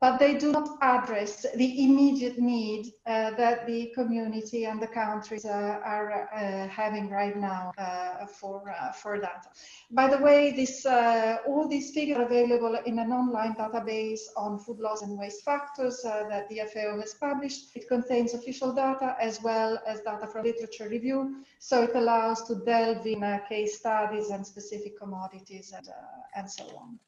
Speaker 9: but they do not address the immediate need uh, that the community and the countries uh, are uh, having right now uh, for uh, for that. By the way, this uh, all these figures are available in an online database on food loss and waste factors that the FAO has published. It contains official data as well as data from literature review, so it allows to delve in case studies and specific commodities and, and so on.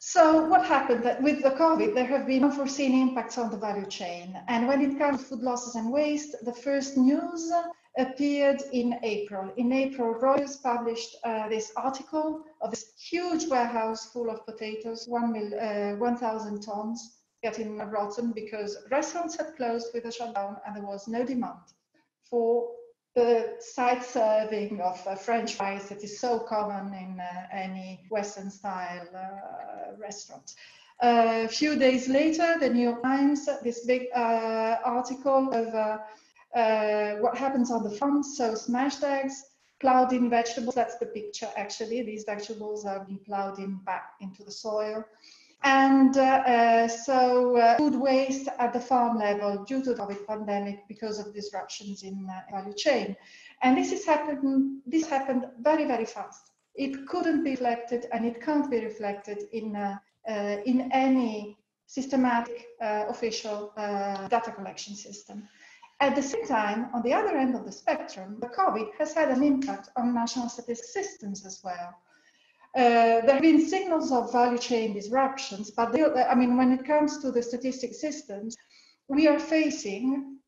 Speaker 9: So what happened that with the COVID, there have been unforeseen impacts on the value chain. And when it comes to food losses and waste, the first news appeared in April. In April, Reuters published uh, this article of this huge warehouse full of potatoes, 1,000 uh, tons, getting rotten because restaurants had closed with a shutdown and there was no demand for the side serving of uh, French fries that is so common in uh, any Western style uh, restaurant. A few days later, the New York Times, this big uh, article of uh, uh, what happens on the farm, so smashed eggs, plowed in vegetables, that's the picture actually, these vegetables are being plowed in back into the soil. And uh, uh, so uh, food waste at the farm level due to the COVID pandemic because of disruptions in value chain. And this is happened, this happened very, very fast. It couldn't be reflected and it can't be reflected in, in any systematic official data collection system. At the same time, on the other end of the spectrum, the COVID has had an impact on national statistics systems as well. Uh, there have been signals of value chain disruptions, but they, I mean, when it comes to the statistic systems, we are facing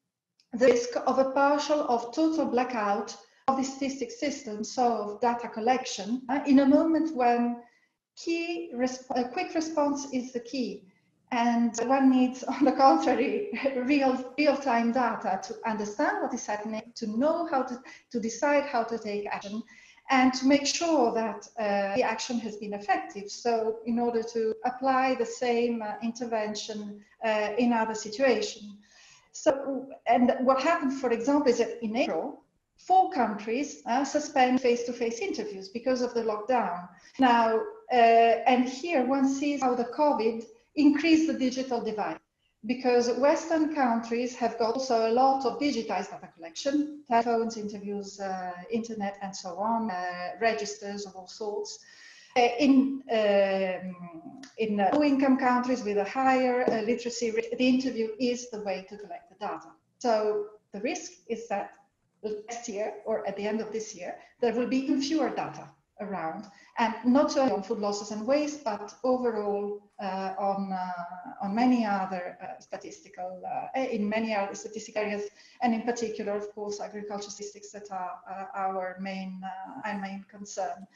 Speaker 9: the risk of a partial of total blackout of the statistic system, so of data collection, uh, in a moment when key a quick response is the key. And one needs, on the contrary, real real-time data to understand what is happening, to know how to, to decide how to take action, and to make sure that uh, the action has been effective. So in order to apply the same uh, intervention uh, in other situations. So, and what happened, for example, is that in April, four countries uh, suspend face-to-face interviews because of the lockdown. Now, uh, and here one sees how the COVID increased the digital divide because Western countries have got also a lot of digitized data collection, telephones, interviews, uh, internet, and so on, uh, registers of all sorts. Uh, in um, in uh, low-income countries with a higher uh, literacy rate, the interview is the way to collect the data. So the risk is that next year or at the end of this year, there will be even fewer data around, and not only on food losses and waste, but overall uh, on uh, on many other uh, statistical uh, in many other statistical areas, and in particular, of course, agriculture statistics that are our main uh, main concern.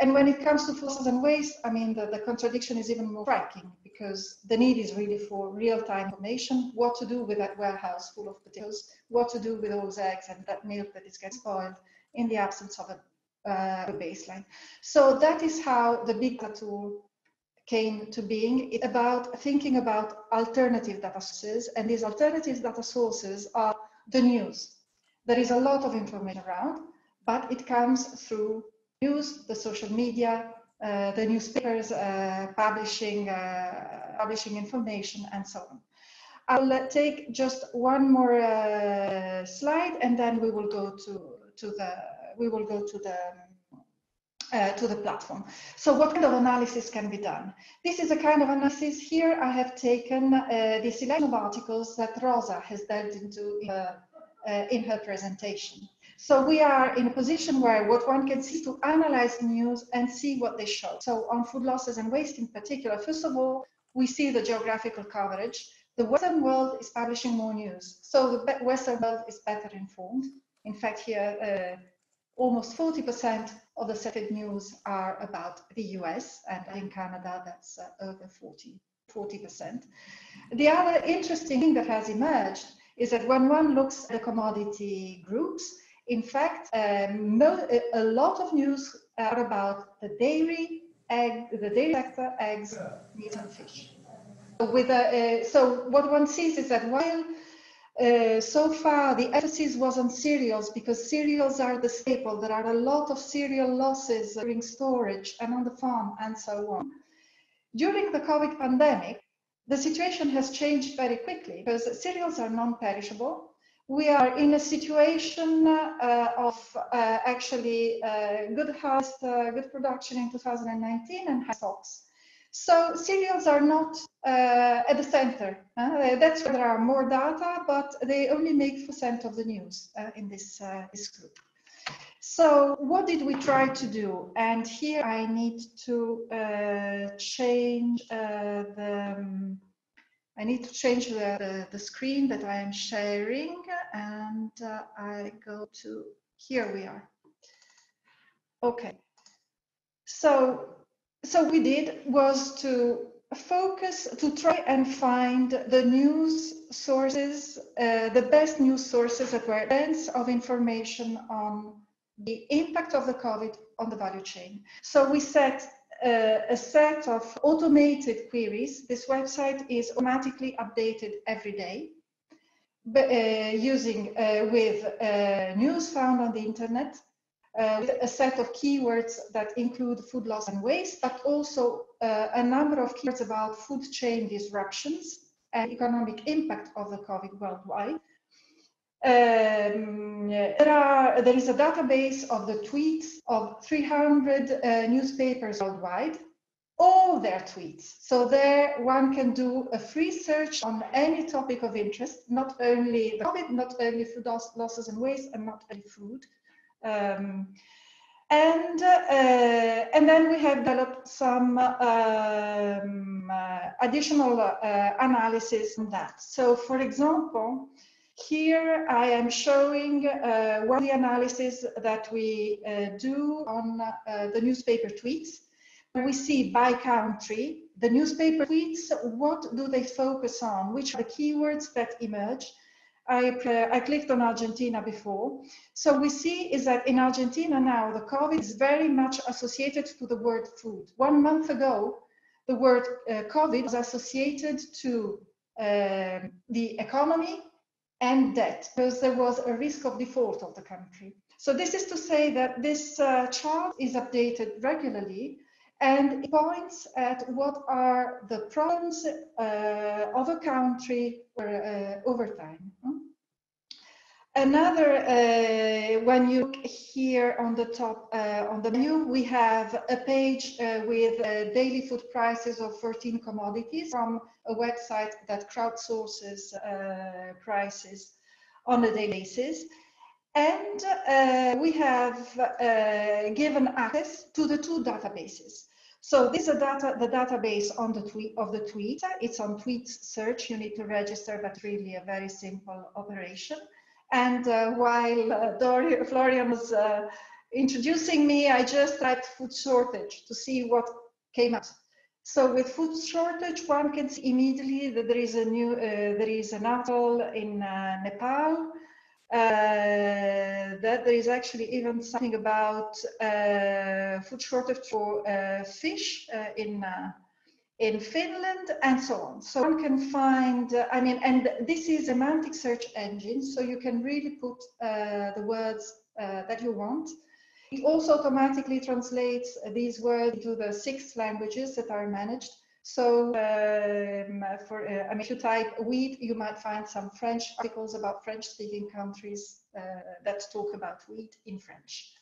Speaker 9: And when it comes to losses and waste, I mean, the, the contradiction is even more striking because the need is really for real-time information, what to do with that warehouse full of potatoes, what to do with those eggs and that milk that is getting spoiled in the absence of a uh, baseline. So that is how the big data tool came to being. It's about thinking about alternative data sources, and these alternative data sources are the news. There is a lot of information around, but it comes through news, the social media, uh, the newspapers uh, publishing uh, publishing information, and so on. I'll take just one more uh, slide, and then we will go to to the we will go to the uh, to the platform. So what kind of analysis can be done? This is a kind of analysis. Here I have taken uh, the selection of articles that Rosa has delved into in, uh, uh, in, her presentation. So we are in a position where what one can see to analyze news and see what they show. So on food losses and waste in particular, first of all, we see the geographical coverage. The Western world is publishing more news. So the Western world is better informed. In fact, here uh, almost 40% of the cited news are about the US, and in Canada, that's uh, over 40, 40%. The other interesting thing that has emerged is that when one looks at the commodity groups, in fact, um, a lot of news are about the dairy, egg, the dairy sector, eggs, meat, and fish. With a, uh, so what one sees is that while uh, so far, the emphasis was on cereals because cereals are the staple. There are a lot of cereal losses during storage and on the farm and so on. During the COVID pandemic, the situation has changed very quickly because cereals are non-perishable. We are in a situation uh, of uh, actually uh, good harvest, uh, good production in 2019 and high stocks. So cereals are not uh, at the center. Uh, that's where there are more data, but they only make percent of the news uh, in this, uh, this group. So what did we try to do? And here I need to uh, change uh, the, um, I need to change the, the, the screen that I am sharing and I go to, here we are. Okay. So, so we did was to focus to try and find the news sources, uh, the best news sources that were dense of information on the impact of the COVID on the value chain. So we set uh, a set of automated queries. This website is automatically updated every day but, uh, using uh, with uh, news found on the internet, uh, with a set of keywords that include food loss and waste, but also uh, a number of keywords about food chain disruptions and economic impact of the COVID worldwide. Um, there, are, there is a database of the tweets of 300 uh, newspapers worldwide, all their tweets. So there one can do a free search on any topic of interest, not only the COVID, not only food loss, losses and waste, and not only food. Um, and uh, and then we have developed some um, uh, additional uh, analysis on that. So, for example, here I am showing uh, one of the analysis that we uh, do on uh, the newspaper tweets. We see by country the newspaper tweets. What do they focus on? Which are the keywords that emerge? I, uh, I, clicked on Argentina before. So we see is that in Argentina now, the COVID is very much associated to the word food. One month ago, the word uh, COVID was associated to uh, the economy and debt because there was a risk of default of the country. So this is to say that this uh, chart is updated regularly and it points at what are the problems uh, of a country uh, over time. Another, uh, when you look here on the top, uh, on the menu, we have a page uh, with uh, daily food prices of 13 commodities from a website that crowdsources uh, prices on a daily basis. And uh, we have given access to the two databases. So this is data, the database on the tweet of the tweet. It's on tweet search. You need to register, but really a very simple operation. And uh, while uh, Florian was uh, introducing me, I just typed food shortage to see what came up. So with food shortage, one can see immediately that there is a new, uh, there is an atoll in uh, Nepal, uh, that there is actually even something about food shortage for fish in in Finland and so on. So one can find, uh, I mean, and this is a semantic search engine, so you can really put uh, the words uh, that you want. It also automatically translates these words into the six languages that are managed. So um, for, uh, I mean, if you type wheat, you might find some French articles about French-speaking countries uh, that talk about wheat in French.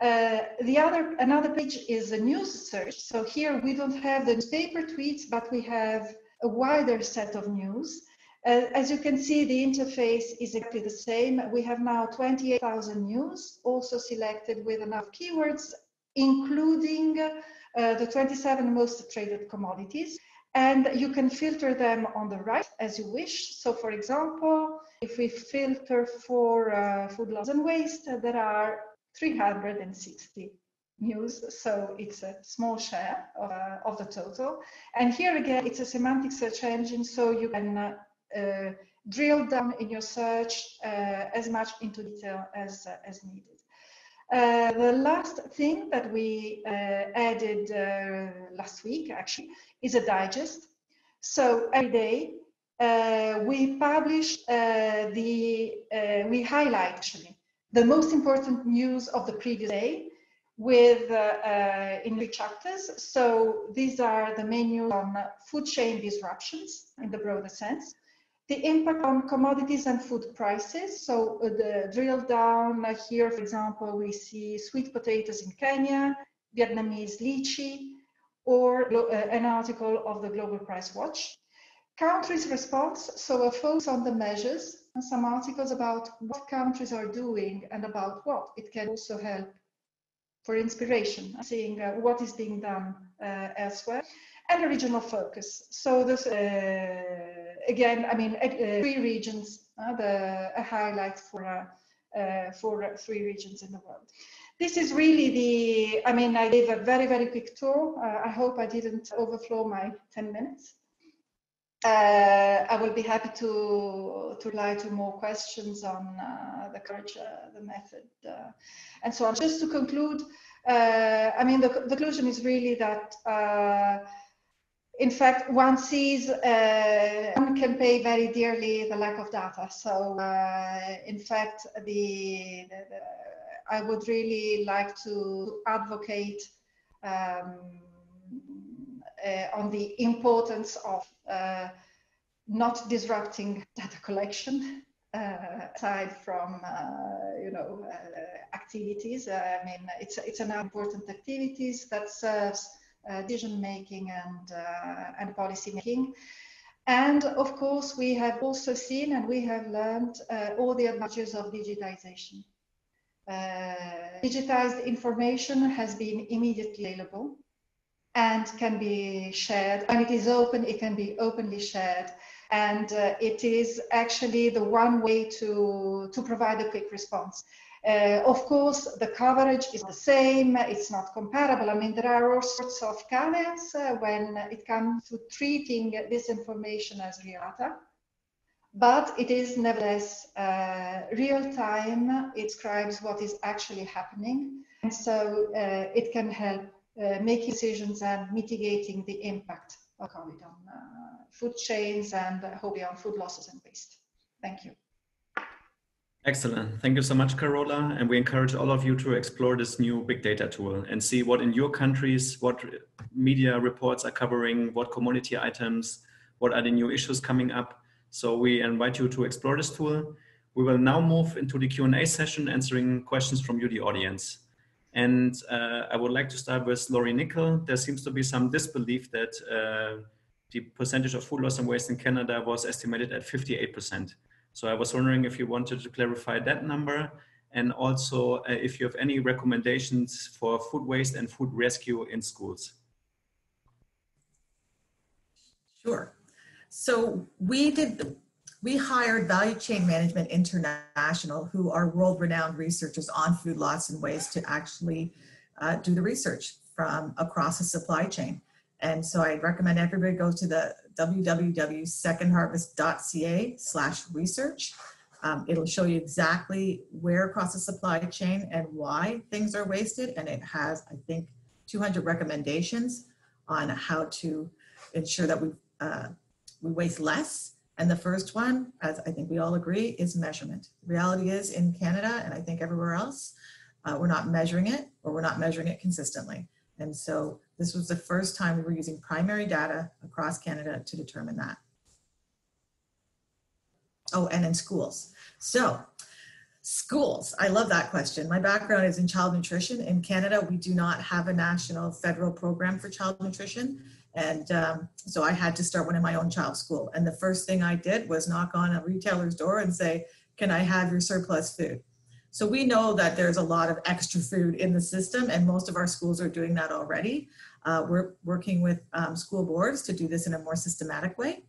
Speaker 9: Uh, the other, another page is a news search. So here we don't have the newspaper tweets, but we have a wider set of news. Uh, as you can see, the interface is exactly the same. We have now 28,000 news, also selected with enough keywords, including uh, the 27 most traded commodities. And you can filter them on the right as you wish. So for example, if we filter for uh, food loss and waste, there are 360 news, so it's a small share of, uh, of, the total. And here again, it's a semantic search engine, so you can uh, uh, drill down in your search uh, as much into detail as, uh, as needed. Uh, the last thing that we added last week, actually, is a digest. So every day, we publish the, we highlight actually the most important news of the previous day with uh, uh, in the chapters. So these are the main news on food chain disruptions in the broader sense, the impact on commodities and food prices. So uh, the drill down here, for example, we see sweet potatoes in Kenya, Vietnamese lychee, or uh, an article of the Global Price Watch. Countries' response, so a focus on the measures some articles about what countries are doing and about what. It can also help for inspiration, seeing uh, what is being done uh, elsewhere. and a regional focus. So this, uh, again, I mean, uh, three regions, uh, the a highlight for, uh, for three regions in the world. This is really the, I mean, I gave a very, very quick tour. I hope I didn't overflow my 10 minutes. Uh, I will be happy to to reply to more questions on uh, the courage, uh, the method, and so on. Just to conclude, I mean, the, the conclusion is really that in fact, one sees uh, one can pay very dearly the lack of data. So, uh, in fact, the, the, I would really like to advocate um, uh, on the importance of uh, not disrupting data collection uh, aside from uh, you know uh, activities. I mean, it's it's an important activities that serves decision making and and policy making. And of course, we have also seen and we have learned all the advantages of digitization. Uh, digitized information has been immediately available and can be shared. When it is open, it can be openly shared. And uh, it is actually the one way to, to provide a quick response. Uh, of course, the coverage is the same, it's not comparable. I mean, there are all sorts of caveats uh, when it comes to treating this information as real data, but it is nevertheless uh, real time. It describes what is actually happening. And so uh, it can help uh, making decisions and mitigating the impact of COVID on uh, food chains and uh, hopefully on food losses and waste. Thank you.
Speaker 1: Excellent. Thank you so much, Carola. And we encourage all of you to explore this new big data tool and see what in your countries, what media reports are covering, what commodity items, what are the new issues coming up. So we invite you to explore this tool. We will now move into the Q&A session, answering questions from you, the audience. And uh, I would like to start with Lori Nikkel. There seems to be some disbelief that uh, the percentage of food loss and waste in Canada was estimated at 58%. So I was wondering if you wanted to clarify that number and also uh, if you have any recommendations for food waste and food rescue in schools.
Speaker 8: Sure. So we did we hired Value Chain Management International, who are world renowned researchers on food loss and waste, to actually uh, do the research from across the supply chain. And so I recommend everybody go to the www.secondharvest.ca slash research. Um, it'll show you exactly where across the supply chain and why things are wasted. And it has, I think, 200 recommendations on how to ensure that we, uh, we waste less and the first one, as I think we all agree, is measurement. The reality is in Canada, and I think everywhere else, uh, we're not measuring it or we're not measuring it consistently. And so this was the first time we were using primary data across Canada to determine that. Oh, and in schools. So schools, I love that question. My background is in child nutrition. In Canada, we do not have a national federal program for child nutrition. And um, so I had to start one in my own child's school. And the first thing I did was knock on a retailer's door and say, Can I have your surplus food? So we know that there's a lot of extra food in the system, and most of our schools are doing that already. Uh, we're working with um, school boards to do this in a more systematic way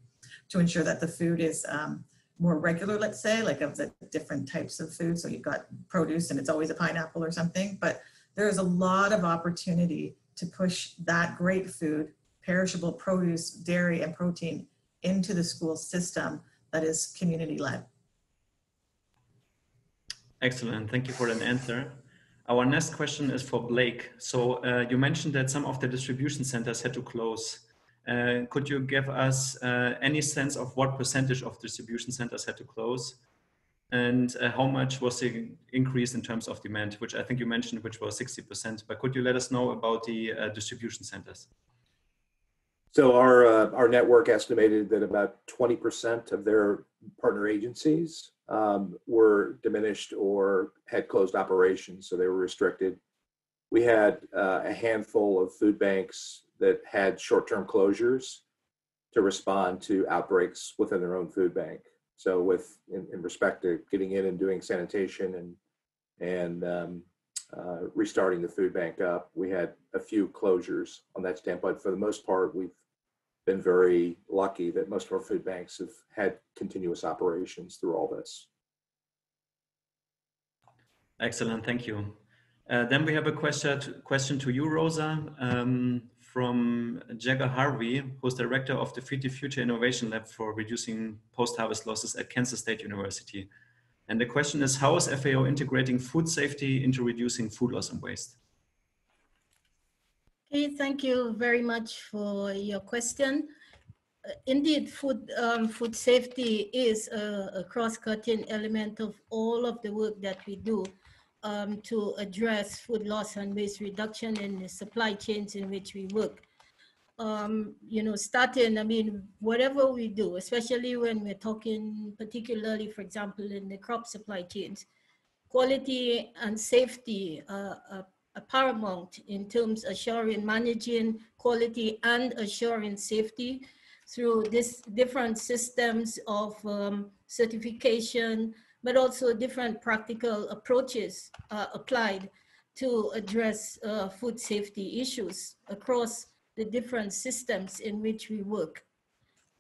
Speaker 8: to ensure that the food is um, more regular, let's say, like of the different types of food. So you've got produce and it's always a pineapple or something, but there's a lot of opportunity to push that great food perishable produce, dairy, and protein into the school system that is community led.
Speaker 1: Excellent. Thank you for that answer. Our next question is for Blake. So uh, you mentioned that some of the distribution centers had to close. Uh, could you give us uh, any sense of what percentage of distribution centers had to close? And uh, how much was the increase in terms of demand, which I think you mentioned, which was 60%, but could you let us know about the uh, distribution centers?
Speaker 7: So our uh, our network estimated that about 20% of their partner agencies um, were diminished or had closed operations, so they were restricted. We had uh, a handful of food banks that had short-term closures to respond to outbreaks within their own food bank. So, with in, in respect to getting in and doing sanitation and and um, uh, restarting the food bank up, we had a few closures on that standpoint. For the most part, we've been very lucky that most of our food banks have had continuous operations through all this.
Speaker 1: Excellent, thank you. Uh, then we have a question to, question to you, Rosa, um, from Jagger Harvey, who's director of the the Future Innovation Lab for reducing post-harvest losses at Kansas State University. And the question is, how is FAO integrating food safety into reducing food loss and waste?
Speaker 4: Okay, thank you very much for your question. Uh, indeed, food, um, food safety is a, a cross-cutting element of all of the work that we do um, to address food loss and waste reduction in the supply chains in which we work. Um, you know, starting, I mean, whatever we do, especially when we're talking particularly, for example, in the crop supply chains, quality and safety are paramount in terms of assuring managing quality and assuring safety through this different systems of um, certification, but also different practical approaches uh, applied to address uh, food safety issues across the different systems in which we work.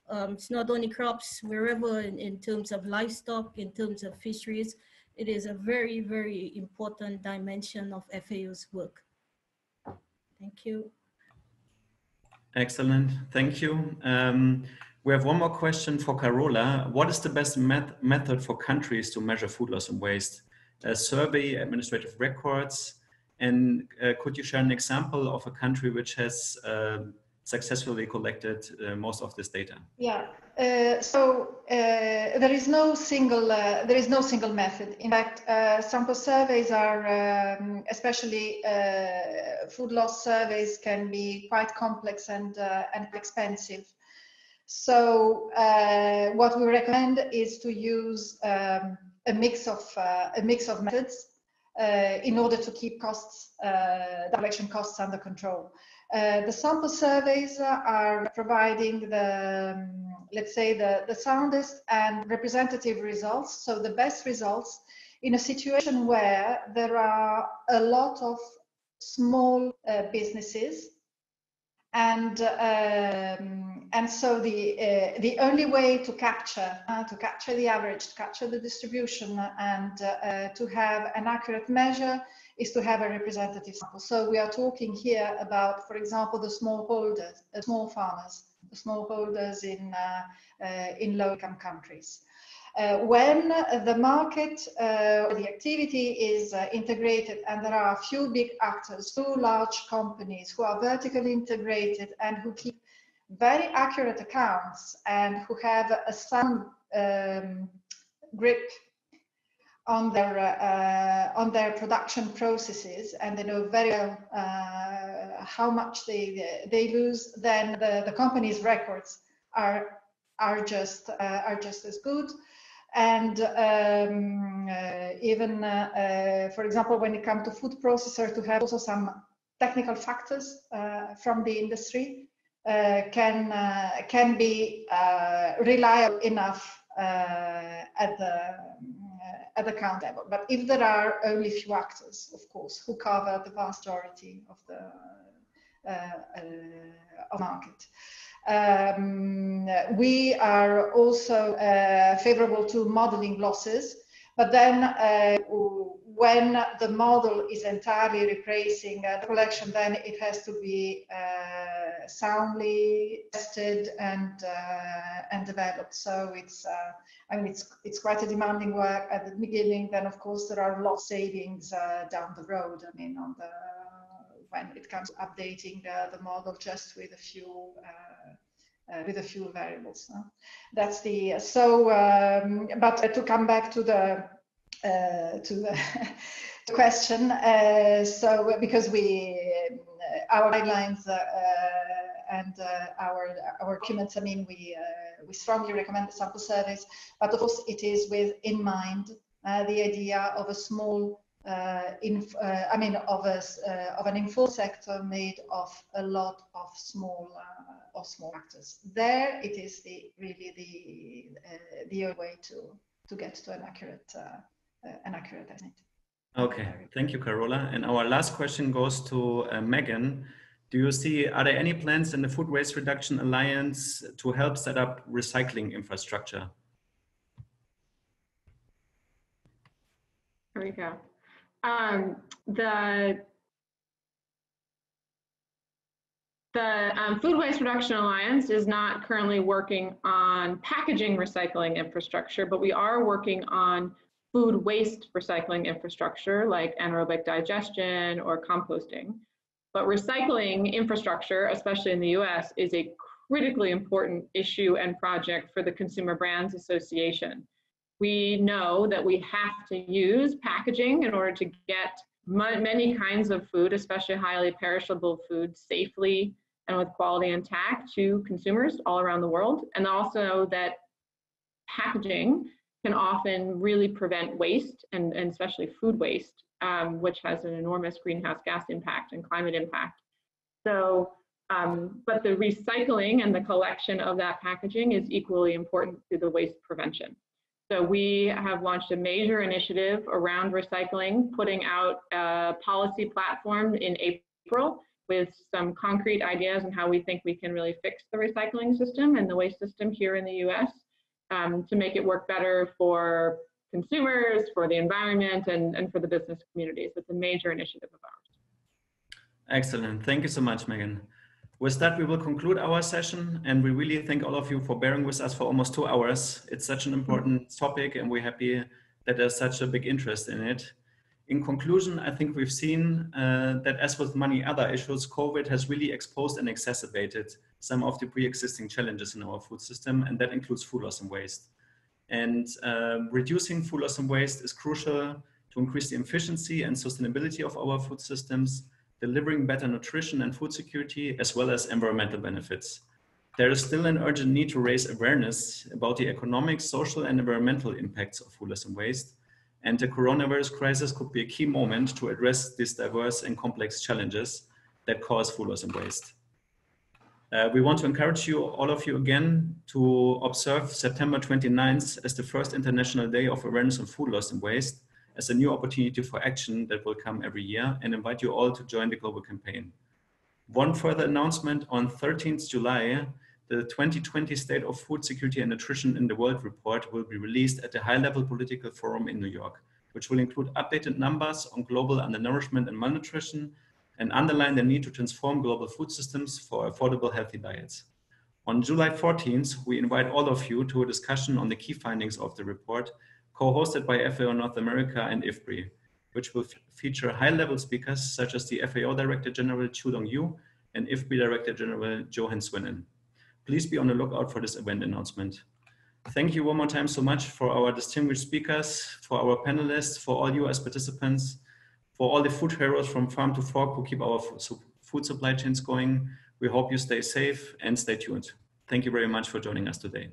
Speaker 4: Um, it's not only crops, wherever in, in terms of livestock, in terms of fisheries, it is a very, very important dimension of FAO's work. Thank you.
Speaker 1: Excellent, thank you. Um, we have one more question for Carola. What is the best met method for countries to measure food loss and waste? A survey, administrative records, and uh, could you share an example of a country which has uh, successfully collected uh, most of this data?
Speaker 9: Yeah. Uh, so uh, there is no single uh, there is no single method. In fact, sample surveys are um, especially food loss surveys can be quite complex and and expensive. So what we recommend is to use um, a mix of a mix of methods uh, in order to keep costs, uh, collection costs under control. Uh, the sample surveys are providing the, um, let's say, the, the soundest and representative results, so the best results in a situation where there are a lot of small uh, businesses. And um, and so the uh, the only way to capture uh, to capture the average to capture the distribution and uh, to have an accurate measure is to have a representative sample. So we are talking here about for example the smallholders the small farmers the smallholders in uh, uh, in low income countries. Uh, when the market uh, the activity is uh, integrated and there are a few big actors, two large companies who are vertically integrated and who keep very accurate accounts and who have a sound um, grip on their uh, on their production processes and they know very well uh, how much they they lose then the, the company's records are are just uh, are just as good. And um, uh, even, uh, uh, for example, when it comes to food processor, to have also some technical factors from the industry can can be reliable enough at the at the count level. But if there are only few actors, of course, who cover the vast majority of the uh, uh, market, um, we are also uh, favorable to modeling losses, but then when the model is entirely replacing the collection, then it has to be soundly tested and uh, and developed. So it's uh, I mean it's it's quite a demanding work at the beginning. Then of course there are lots savings down the road. I mean on the when it comes to updating the the model just with a few uh, with a few variables. That's the so. Um, but to come back to the uh, to the question, uh, so because we our guidelines and our our documents, I mean, we we strongly recommend the sample service, but of course it is with in mind the idea of a small uh, in, uh, I mean, of a uh, of an info sector made of a lot of small of small actors. There, it is the really the the way to to get to an accurate an accurate estimate.
Speaker 1: Okay, thank you, Carola. And our last question goes to uh, Meghan. Do you see, are there any plans in the Food Waste Reduction Alliance to help set up recycling infrastructure?
Speaker 6: There we go. Um, the the um, Food Waste Reduction Alliance is not currently working on packaging recycling infrastructure, but we are working on food waste recycling infrastructure like anaerobic digestion or composting. But recycling infrastructure, especially in the US, is a critically important issue and project for the Consumer Brands Association. We know that we have to use packaging in order to get many kinds of food, especially highly perishable food, safely and with quality intact to consumers all around the world. And also that packaging can often really prevent waste and, and especially food waste, um, which has an enormous greenhouse gas impact and climate impact. So, um, but the recycling and the collection of that packaging is equally important to the waste prevention. So we have launched a major initiative around recycling, putting out a policy platform in April with some concrete ideas on how we think we can really fix the recycling system and the waste system here in the US um, to make it work better for consumers, for the environment, and, and for the business communities. It's a major initiative of ours.
Speaker 1: Excellent. Thank you so much, Meghan. With that, we will conclude our session and we really thank all of you for bearing with us for almost two hours. It's such an important topic and we're happy that there's such a big interest in it. In conclusion, I think we've seen uh, that as with many other issues, COVID has really exposed and exacerbated some of the pre-existing challenges in our food system, and that includes food loss and waste. And uh, reducing food loss and waste is crucial to increase the efficiency and sustainability of our food systems, delivering better nutrition and food security, as well as environmental benefits. There is still an urgent need to raise awareness about the economic, social, and environmental impacts of food loss and waste. And the coronavirus crisis could be a key moment to address these diverse and complex challenges that cause food loss and waste. Uh, we want to encourage you, all of you again, to observe September 29th as the first International Day of Awareness on Food Loss and Waste as a new opportunity for action that will come every year and invite you all to join the global campaign. One further announcement on 13th July, the 2020 State of Food Security and Nutrition in the World report will be released at the High Level Political Forum in New York, which will include updated numbers on global undernourishment and malnutrition and underline the need to transform global food systems for affordable, healthy diets. On July 14th, we invite all of you to a discussion on the key findings of the report co-hosted by FAO North America and IFPRI, which will feature high-level speakers such as the FAO Director General Qu Dongyu and IFPRI Director General Johan Swinnen. Please be on the lookout for this event announcement. Thank you one more time so much for our distinguished speakers, for our panelists, for all you as participants, for all the food heroes from farm to fork who keep our food supply chains going. We hope you stay safe and stay tuned. Thank you very much for joining us today.